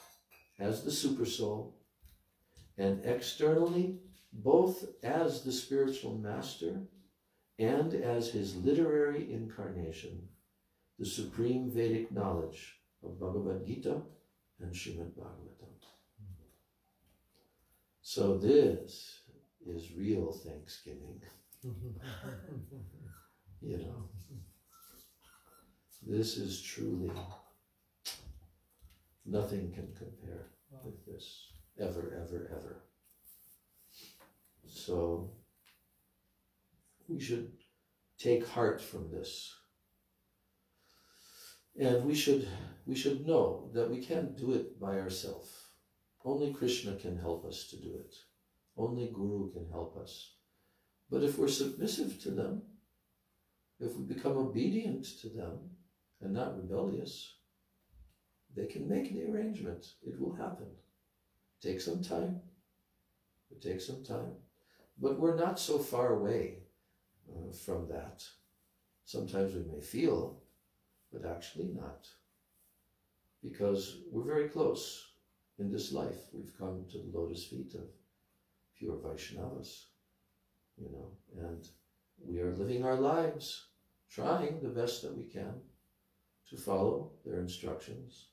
as the supersoul and externally both as the spiritual master and as his literary incarnation the supreme Vedic knowledge of Bhagavad Gita and Srimad Bhagavatam. So this is real Thanksgiving. you know, this is truly nothing can compare with this ever, ever, ever. So we should take heart from this. And we should we should know that we can't do it by ourselves. Only Krishna can help us to do it. Only Guru can help us. But if we're submissive to them, if we become obedient to them and not rebellious, they can make the arrangement. It will happen. Take some time. It takes some time. But we're not so far away uh, from that. Sometimes we may feel, but actually not. Because we're very close in this life. We've come to the lotus feet of pure Vaishnavas, you know, and we are living our lives, trying the best that we can to follow their instructions.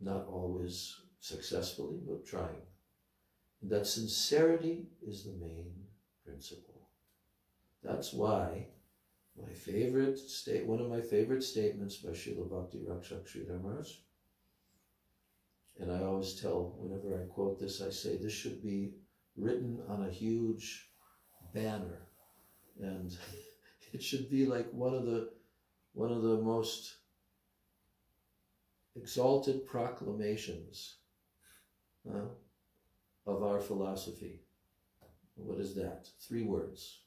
Not always successfully, but trying. And that sincerity is the main principle. That's why my favorite state, one of my favorite statements by Srila Bhakti Rakshak Sridhar and I always tell, whenever I quote this, I say this should be written on a huge banner, and it should be like one of the one of the most exalted proclamations uh, of our philosophy. What is that? Three words.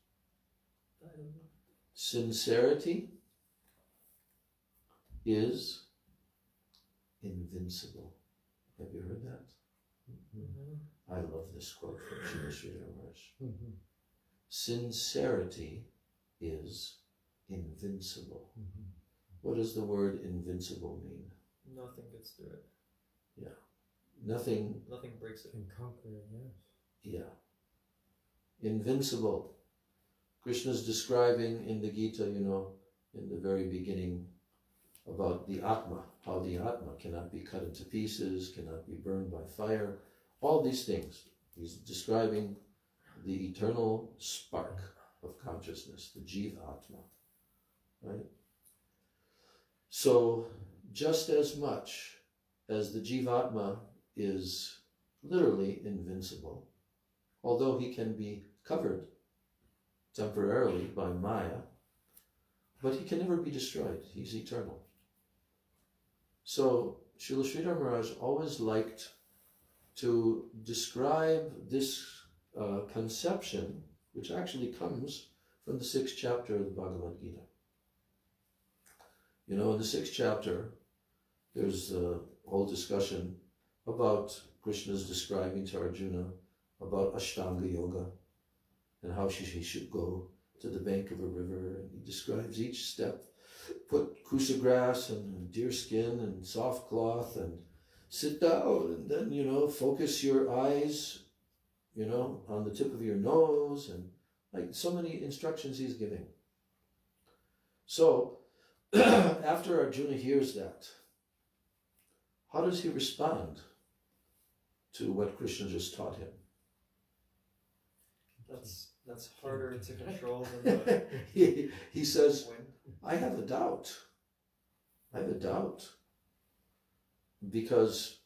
Sincerity is invincible. Have you heard that? Mm-hmm. I love this quote from Sridhar Maharaj. Sincerity is invincible. Mhm. What does the word invincible mean? Nothing gets through it. Yeah. Nothing, Nothing breaks it. Can conquer it, yes. yeah. Invincible. Krishna's describing in the Gita, you know, in the very beginning about the Atma, how the Atma cannot be cut into pieces, cannot be burned by fire, all these things. He's describing the eternal spark of consciousness, the Jiva Atma, right? So, just as much as the Jivatma is literally invincible, although he can be covered temporarily by Maya, but he can never be destroyed. He's eternal. So Srila Sridhar Maharaj always liked to describe this uh, conception, which actually comes from the sixth chapter of the Bhagavad Gita. You know, in the sixth chapter, there's a whole discussion about Krishna's describing to Arjuna about Ashtanga Yoga and how she, he should go to the bank of a river. And he describes each step. Put kusa grass and deer skin and soft cloth and sit down and then, you know, focus your eyes, you know, on the tip of your nose and like so many instructions he's giving. So, after Arjuna hears that, how does he respond to what Krishna just taught him? That's that's harder to control than the he, he says, wind. I have a doubt. I have a doubt. Because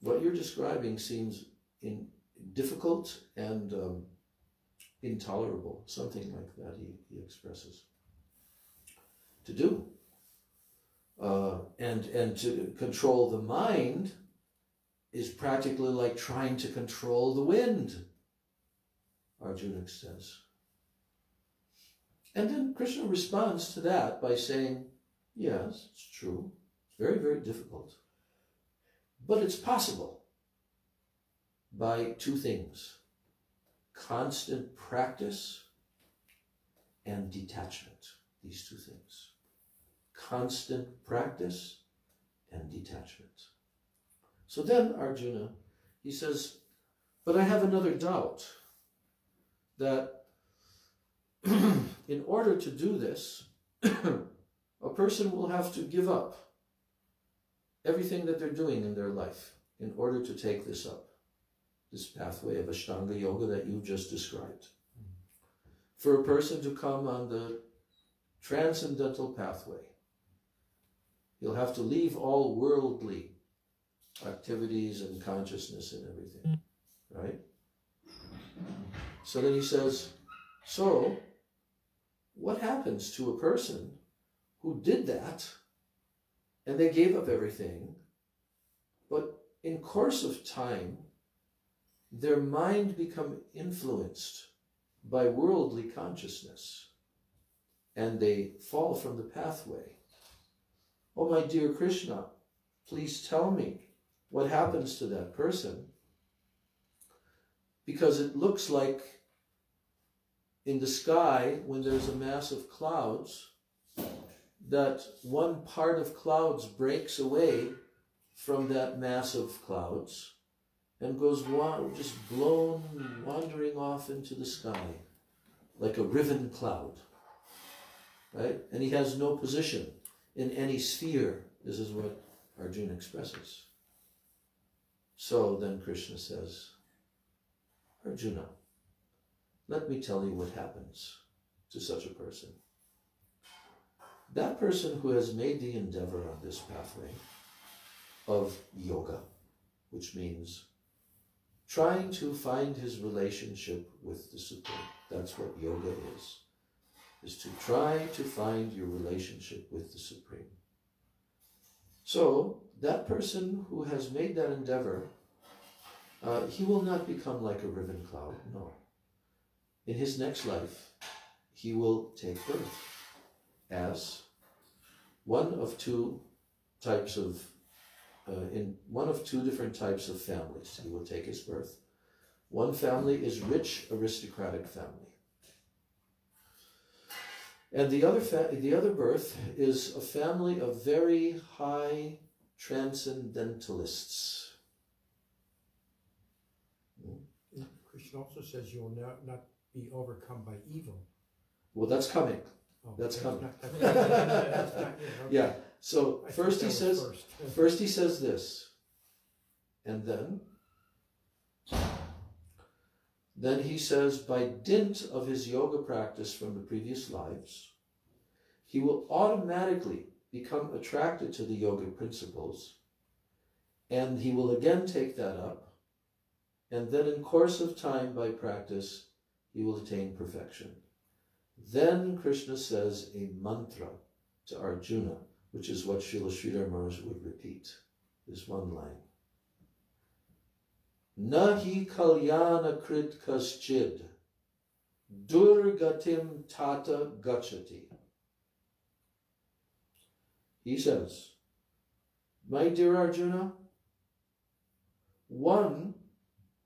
what you're describing seems in, difficult and um, intolerable, something like that he, he expresses. To do. Uh, and, and to control the mind is practically like trying to control the wind, Arjuna says. And then Krishna responds to that by saying, Yes, it's true. It's very, very difficult. But it's possible by two things constant practice and detachment. These two things constant practice and detachment. So then Arjuna, he says, But I have another doubt that in order to do this, a person will have to give up everything that they're doing in their life in order to take this up, this pathway of Ashtanga Yoga that you just described. For a person to come on the transcendental pathway, he'll have to leave all worldly activities and consciousness and everything, right? So then he says, so what happens to a person who did that and they gave up everything, but in course of time, their mind become influenced by worldly consciousness and they fall from the pathway. Oh, my dear Krishna, please tell me what happens to that person because it looks like in the sky when there's a mass of clouds that one part of clouds breaks away from that mass of clouds and goes just blown wandering off into the sky like a riven cloud right? And he has no position in any sphere. This is what arjuna expresses. So then krishna says arjuna let me tell you what happens to such a person. That person who has made the endeavor on this pathway of yoga, which means trying to find his relationship with the Supreme. That's what yoga is, is to try to find your relationship with the Supreme. So, that person who has made that endeavor, uh, he will not become like a riven cloud, no. In his next life, he will take birth as one of two types of, uh, in one of two different types of families. He will take his birth. One family is rich aristocratic family. And the other, the other birth is a family of very high transcendentalists. Christian also says you will not, not be overcome by evil. Well, that's coming. Oh, That's coming. not- that's that's not yet, okay. Yeah. So I first he says, first. First he says this, and then, then he says, by dint of his yoga practice from the previous lives, he will automatically become attracted to the yoga principles, and he will again take that up, and then in course of time by practice, he will attain perfection. Then Krishna says a mantra to Arjuna, which is what Srila Sridhar Maharaj would repeat, this one line. Nahi kalyana krit kaschid, durgatim tata gachati. He says, My dear Arjuna, one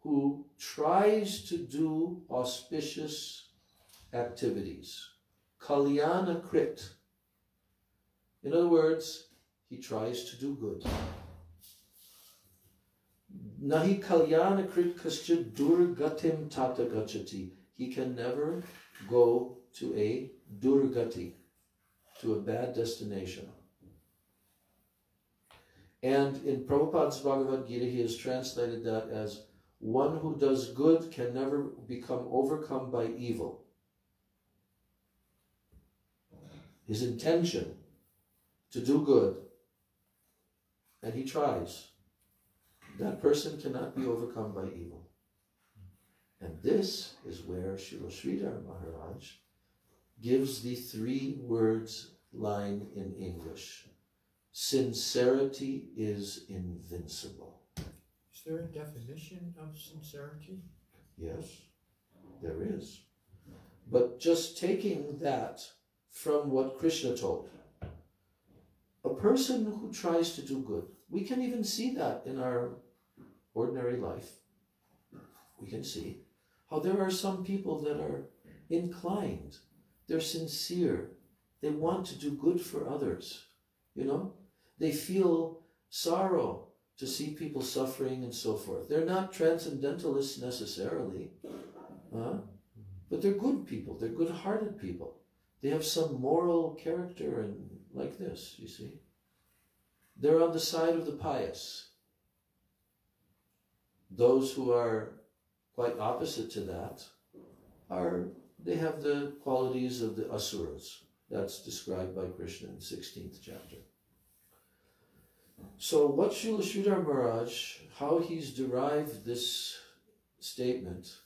who tries to do auspicious activities, kalyana krit, in other words, he tries to do good. Nahi kalyana krit kascha durgatim tata gachati. He can never go to a durgati, to a bad destination. And in Prabhupada's Bhagavad Gita, he has translated that as one who does good can never become overcome by evil. His intention to do good, and he tries, that person cannot be overcome by evil. And this is where Srila Sridhar Maharaj gives the three words line in English. Sincerity is invincible. Is there a definition of sincerity? Yes, there is. But just taking that from what Krishna told, a person who tries to do good, we can even see that in our ordinary life. We can see how there are some people that are inclined, they're sincere, they want to do good for others, you know? They feel sorrow to see people suffering and so forth. They're not transcendentalists necessarily, huh? but they're good people, they're good hearted people. They have some moral character and like this, you see. They're on the side of the pious. Those who are quite opposite to that are, they have the qualities of the asuras. That's described by Krishna in the 16th chapter. So what Srila Sridhar Maharaj, how he's derived this statement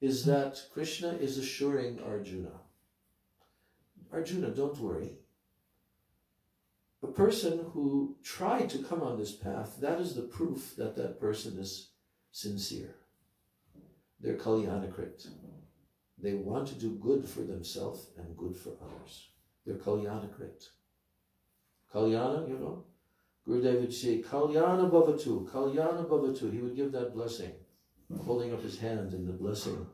is that Krishna is assuring Arjuna Arjuna, don't worry. A person who tried to come on this path, that is the proof that that person is sincere. They're Kalyanakrit. They want to do good for themselves and good for others. They're Kalyanakrit. Kalyana, you know? Gurudev would say, Kalyana Bhavatu, Kalyana Bhavatu. He would give that blessing, holding up his hand in the blessing.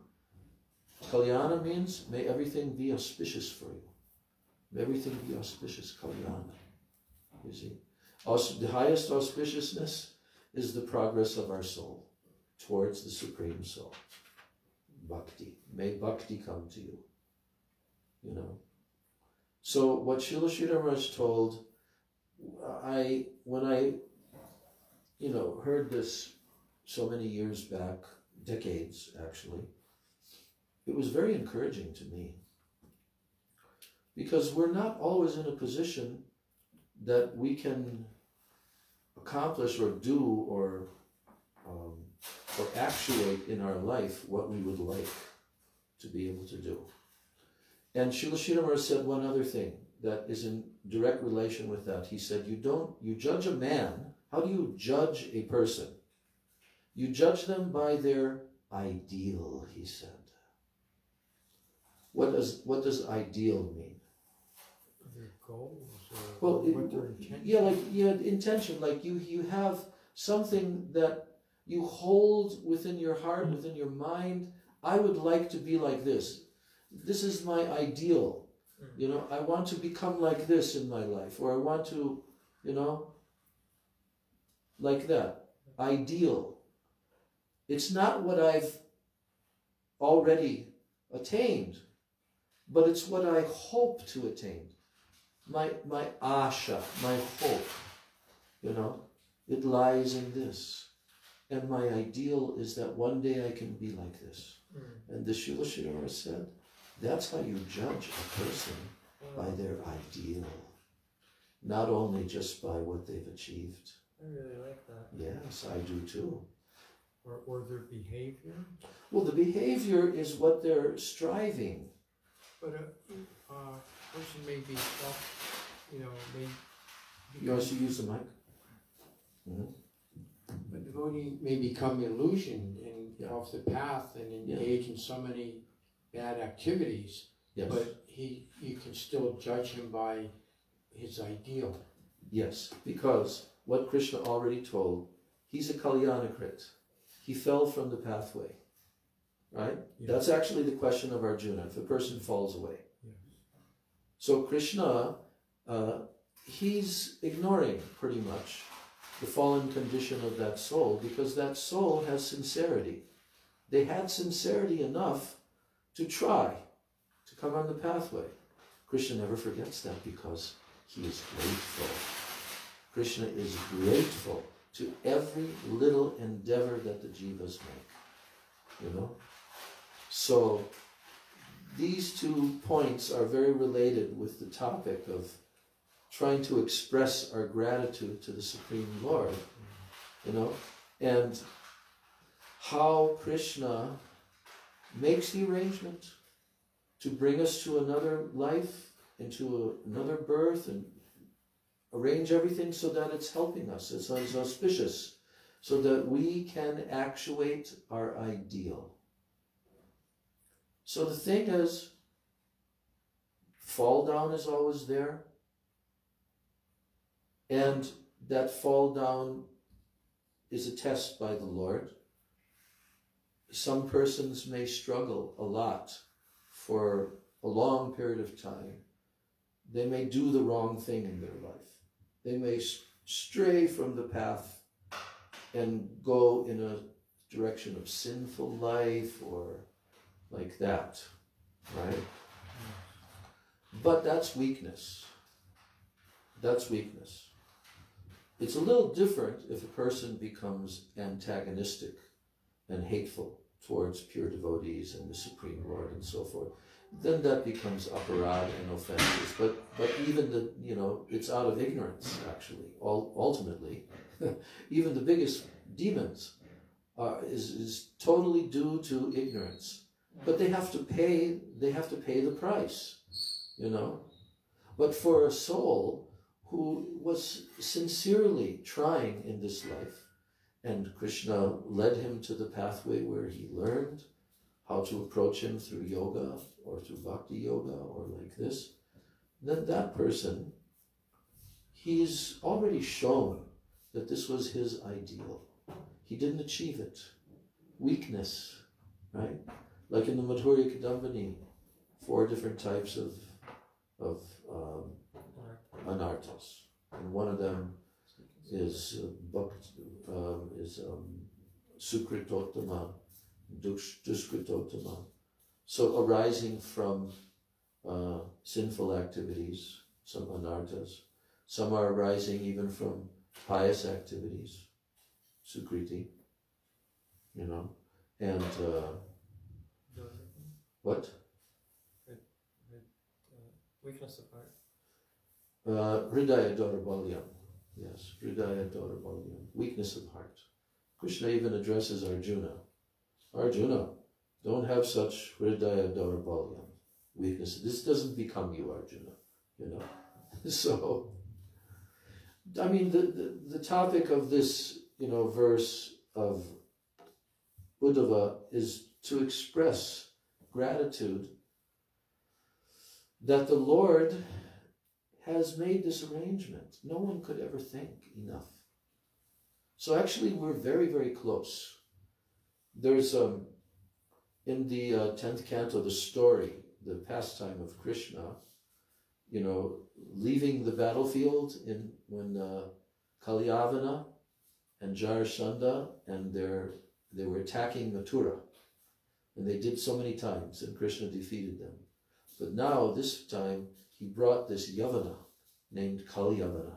Kalyana means, may everything be auspicious for you. Everything be auspicious, Kalyana. You see? the highest auspiciousness is the progress of our soul towards the Supreme Soul. Bhakti. May bhakti come to you. You know. So what Srila Sridhar told, I when I, you know, heard this so many years back, decades actually, it was very encouraging to me. Because we're not always in a position that we can accomplish or do or um, or actuate in our life what we would like to be able to do. And Srila said one other thing that is in direct relation with that. He said, you don't, you judge a man, how do you judge a person? You judge them by their ideal, he said. What does, what does ideal mean? Their goals well, it, Yeah, like yeah, intention. Like you, you have something that you hold within your heart, within your mind. I would like to be like this. This is my ideal. Mm. You know, I want to become like this in my life, or I want to, you know, like that. Ideal. It's not what I've already attained, but it's what I hope to attain. My, my asha, my hope, you know, it lies in this. And my ideal is that one day I can be like this. Mm. And the Srila Sridhar said, that's how you judge a person mm. by their ideal, not only just by what they've achieved. I really like that. Yes, I do too. Or, or their behavior? Well, the behavior is what they're striving. But a uh, person may be, you know, may. You also use the mic? -hmm. But devotee may become illusioned and yeah. off the path and engage yeah. in so many bad activities. Yes. But he, you can still judge him by his ideal. Yes, because what Krishna already told, he's a Kalyanakrit. He fell from the pathway. Right? Yes. That's actually the question of Arjuna, if a person falls away. So Krishna, uh, he's ignoring pretty much the fallen condition of that soul because that soul has sincerity. They had sincerity enough to try to come on the pathway. Krishna never forgets that because he is grateful. Krishna is grateful to every little endeavor that the jivas make. You know? So these two points are very related with the topic of trying to express our gratitude to the Supreme Lord, you know, and how Krishna makes the arrangement to bring us to another life, into a, another birth, and arrange everything so that it's helping us, it's, auspicious, so that we can actuate our ideal. So the thing is, fall down is always there. And that fall down is a test by the Lord. Some persons may struggle a lot for a long period of time. They may do the wrong thing in their life. They may stray from the path and go in a direction of sinful life or like that, right? But that's weakness. That's weakness. It's a little different if a person becomes antagonistic and hateful towards pure devotees and the Supreme Lord and so forth. Then that becomes aparad and offenses. But but even the you know it's out of ignorance actually. All, ultimately, even the biggest demons are, is is totally due to ignorance. But they have to pay. They have to pay the price. you know. But for a soul who was sincerely trying in this life, and Krishna led him to the pathway where he learned how to approach him through yoga or through bhakti yoga or like this, then that person, he's already shown that this was his ideal. He didn't achieve it. Weakness, right? Like in the Madhurya Kadambini, four different types of, of um, anarthas. And one of them is uh, um, is um, sukritotama, duskritotama. So arising from uh, sinful activities, some anarthas, Some are arising even from pious activities, sukriti, you know, and uh, what? Weakness of heart. Uh, Hridaya Daurbalyam. Yes, Hridaya Daurbalyam. Weakness of heart. Krishna even addresses Arjuna. Arjuna, don't have such Hridaya Daurbalyam. Weakness. This doesn't become you, Arjuna. You know? so, I mean, the, the, the topic of this, you know, verse of Uddhava is to express gratitude that the Lord has made this arrangement. No one could ever think enough. So actually, we're very, very close. There's um, in the uh, tenth canto the story, the pastime of Krishna. You know, leaving the battlefield in when uh, Kalyavana and Jarasandha and their they were attacking Mathura, and they did so many times, and Krishna defeated them. But now, this time, he brought this Yavana named Kalyavana,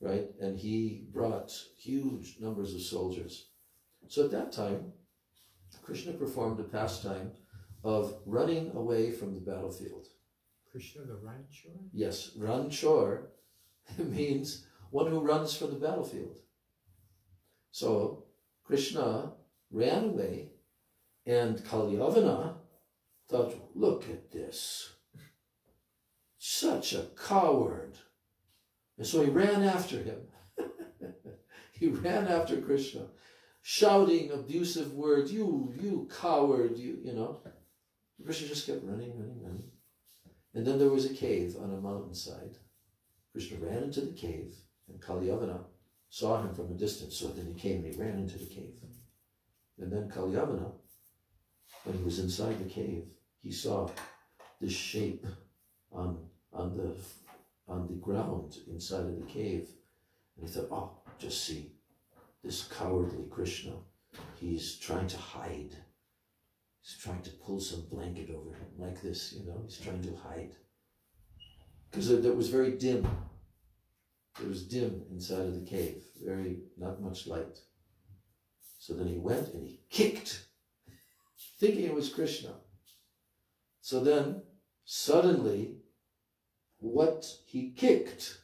right? And he brought huge numbers of soldiers. So at that time, Krishna performed a pastime of running away from the battlefield. Krishna the Ranchor? Yes, Ranchor means one who runs from the battlefield. So Krishna ran away and Kalyavana thought, look at this. Such a coward. And so he ran after him. he ran after Krishna, shouting abusive words, you, you coward, you, you know. Krishna just kept running, running, running. And then there was a cave on a mountainside. Krishna ran into the cave, and Kalyavana saw him from a distance. So then he came and he ran into the cave. And then Kalyavana, when he was inside the cave, he saw this shape on, on, the, on the ground inside of the cave. And he thought, oh, just see, this cowardly Krishna, he's trying to hide. He's trying to pull some blanket over him, like this, you know, he's trying to hide. Because it was very dim. It was dim inside of the cave, very, not much light. So then he went and he kicked, thinking it was Krishna. So then, suddenly, what he kicked,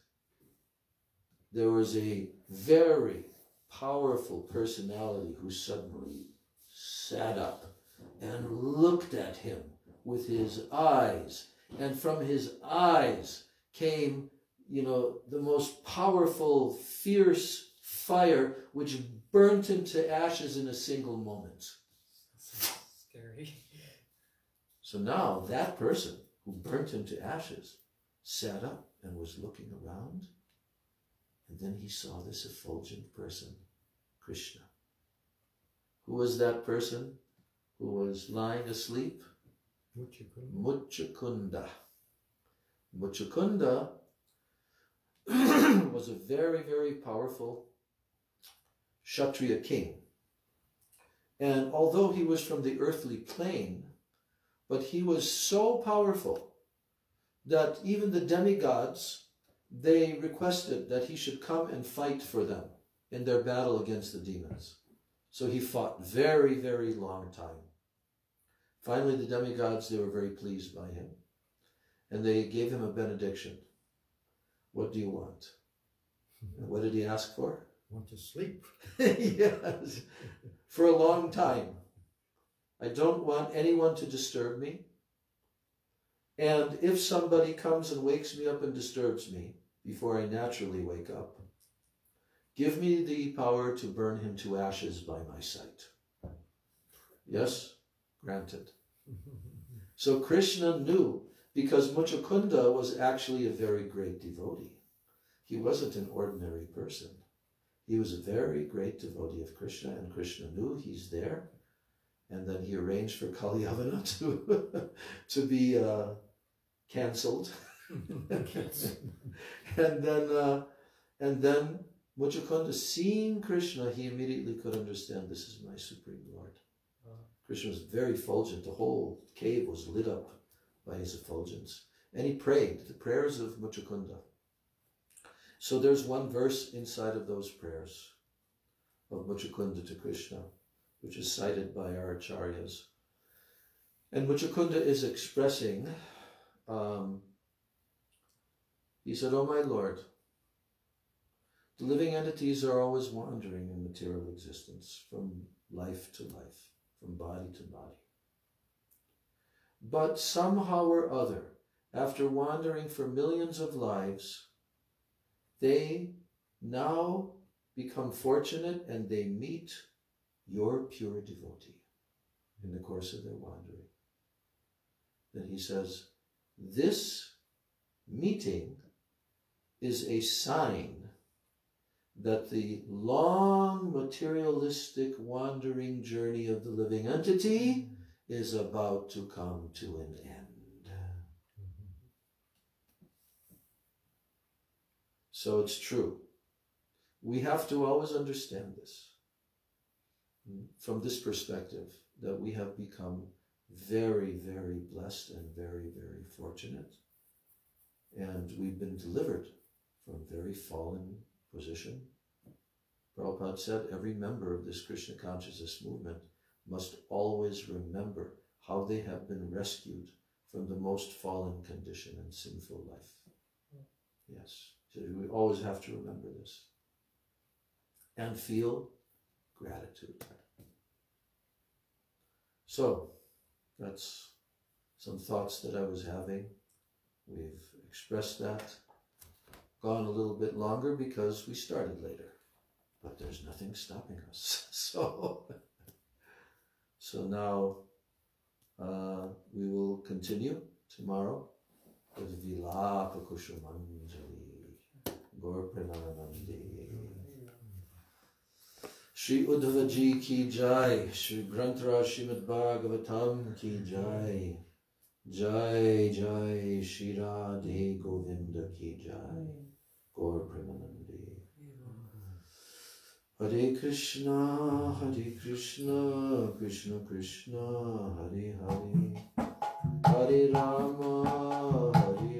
there was a very powerful personality who suddenly sat up and looked at him with his eyes. And from his eyes came, you know, the most powerful, fierce fire which burnt him to ashes in a single moment. So now that person who burnt him to ashes sat up and was looking around. And then he saw this effulgent person, Krishna. Who was that person who was lying asleep? Muchukunda. Muchukunda was a very, very powerful Kshatriya king. And although he was from the earthly plane, but he was so powerful that even the demigods, they requested that he should come and fight for them in their battle against the demons. So he fought very, very long time. Finally, the demigods, they were very pleased by him. And they gave him a benediction. What do you want? And what did he ask for? Want to sleep. yes, for a long time. I don't want anyone to disturb me. And if somebody comes and wakes me up and disturbs me before I naturally wake up, give me the power to burn him to ashes by my sight. Yes, granted. So Krishna knew because Muchukunda was actually a very great devotee. He wasn't an ordinary person. He was a very great devotee of Krishna, and Krishna knew he's there. And then he arranged for Kalyavana to, to be uh, cancelled. and then, uh, and then Muchukunda, seeing Krishna, he immediately could understand this is my Supreme Lord. Krishna was very effulgent. The whole cave was lit up by his effulgence. And he prayed the prayers of Muchukunda. So there's one verse inside of those prayers of Muchukunda to Krishna, which is cited by our acharyas. And Muchukunda is expressing, um, he said, Oh my Lord, the living entities are always wandering in material existence from life to life, from body to body. But somehow or other, after wandering for millions of lives, they now become fortunate and they meet your pure devotee in the course of their wandering. Then he says, this meeting is a sign that the long materialistic wandering journey of the living entity is about to come to an end. So it's true. We have to always understand this from this perspective that we have become very, very blessed and very, very fortunate. And we've been delivered from very fallen position. Prabhupada said every member of this Krishna consciousness movement must always remember how they have been rescued from the most fallen condition and sinful life. Yes. So we always have to remember this. And feel gratitude. So, that's some thoughts that I was having. We've expressed that. Gone a little bit longer because we started later. But there's nothing stopping us. So, so now uh, we will continue tomorrow with Vilapa Kusumanjali. Shri Uddhava Ji ki jai, Shri Granthra Srimad Bhagavatam ki jai, Jai Jai Shri Radhe Govinda ki jai, Gaur Premanandi. Hare Krishna, Hare Krishna, Krishna Krishna, Hare Hare, Hare Rama, Hare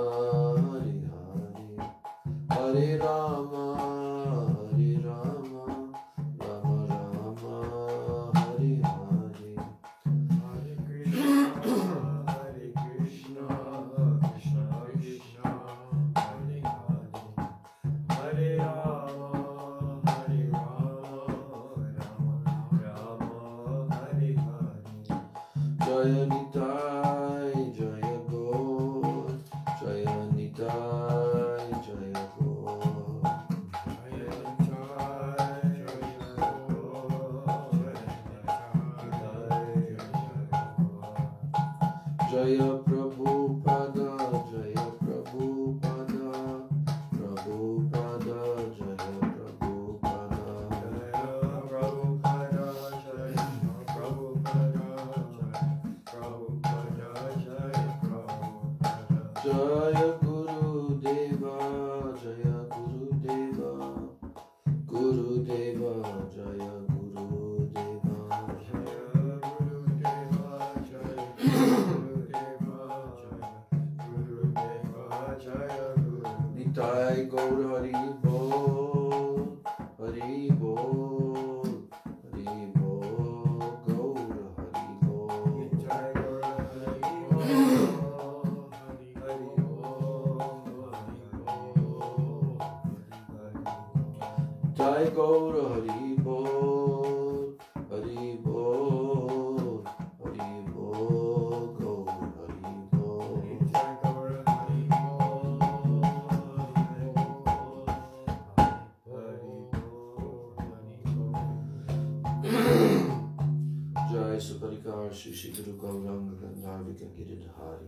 we can get into Hari.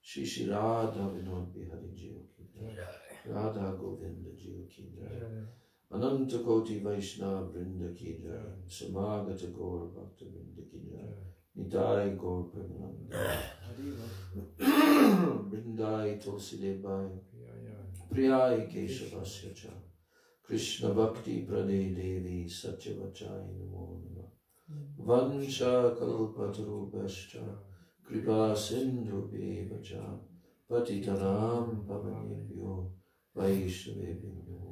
Shri Shri Radha Vinod Bihari Jiyokindra. Radha Govinda Jiyokindra. Ananta Koti Vaishnava Vrinda Kindra. Samagata Gaur Bhakta Vrinda Kindra. Nidai Gaur Premananda. Vrindai Tulsi Debai. Priyai Keshavasya Cha. Krishna Bhakti Prade Devi Satya Vachai Namo Nama. Vansha Kalpataru Bhashcha. Kripa Sindhu Bevacha Patitanam Pavanebhyo Vaishnavebhyo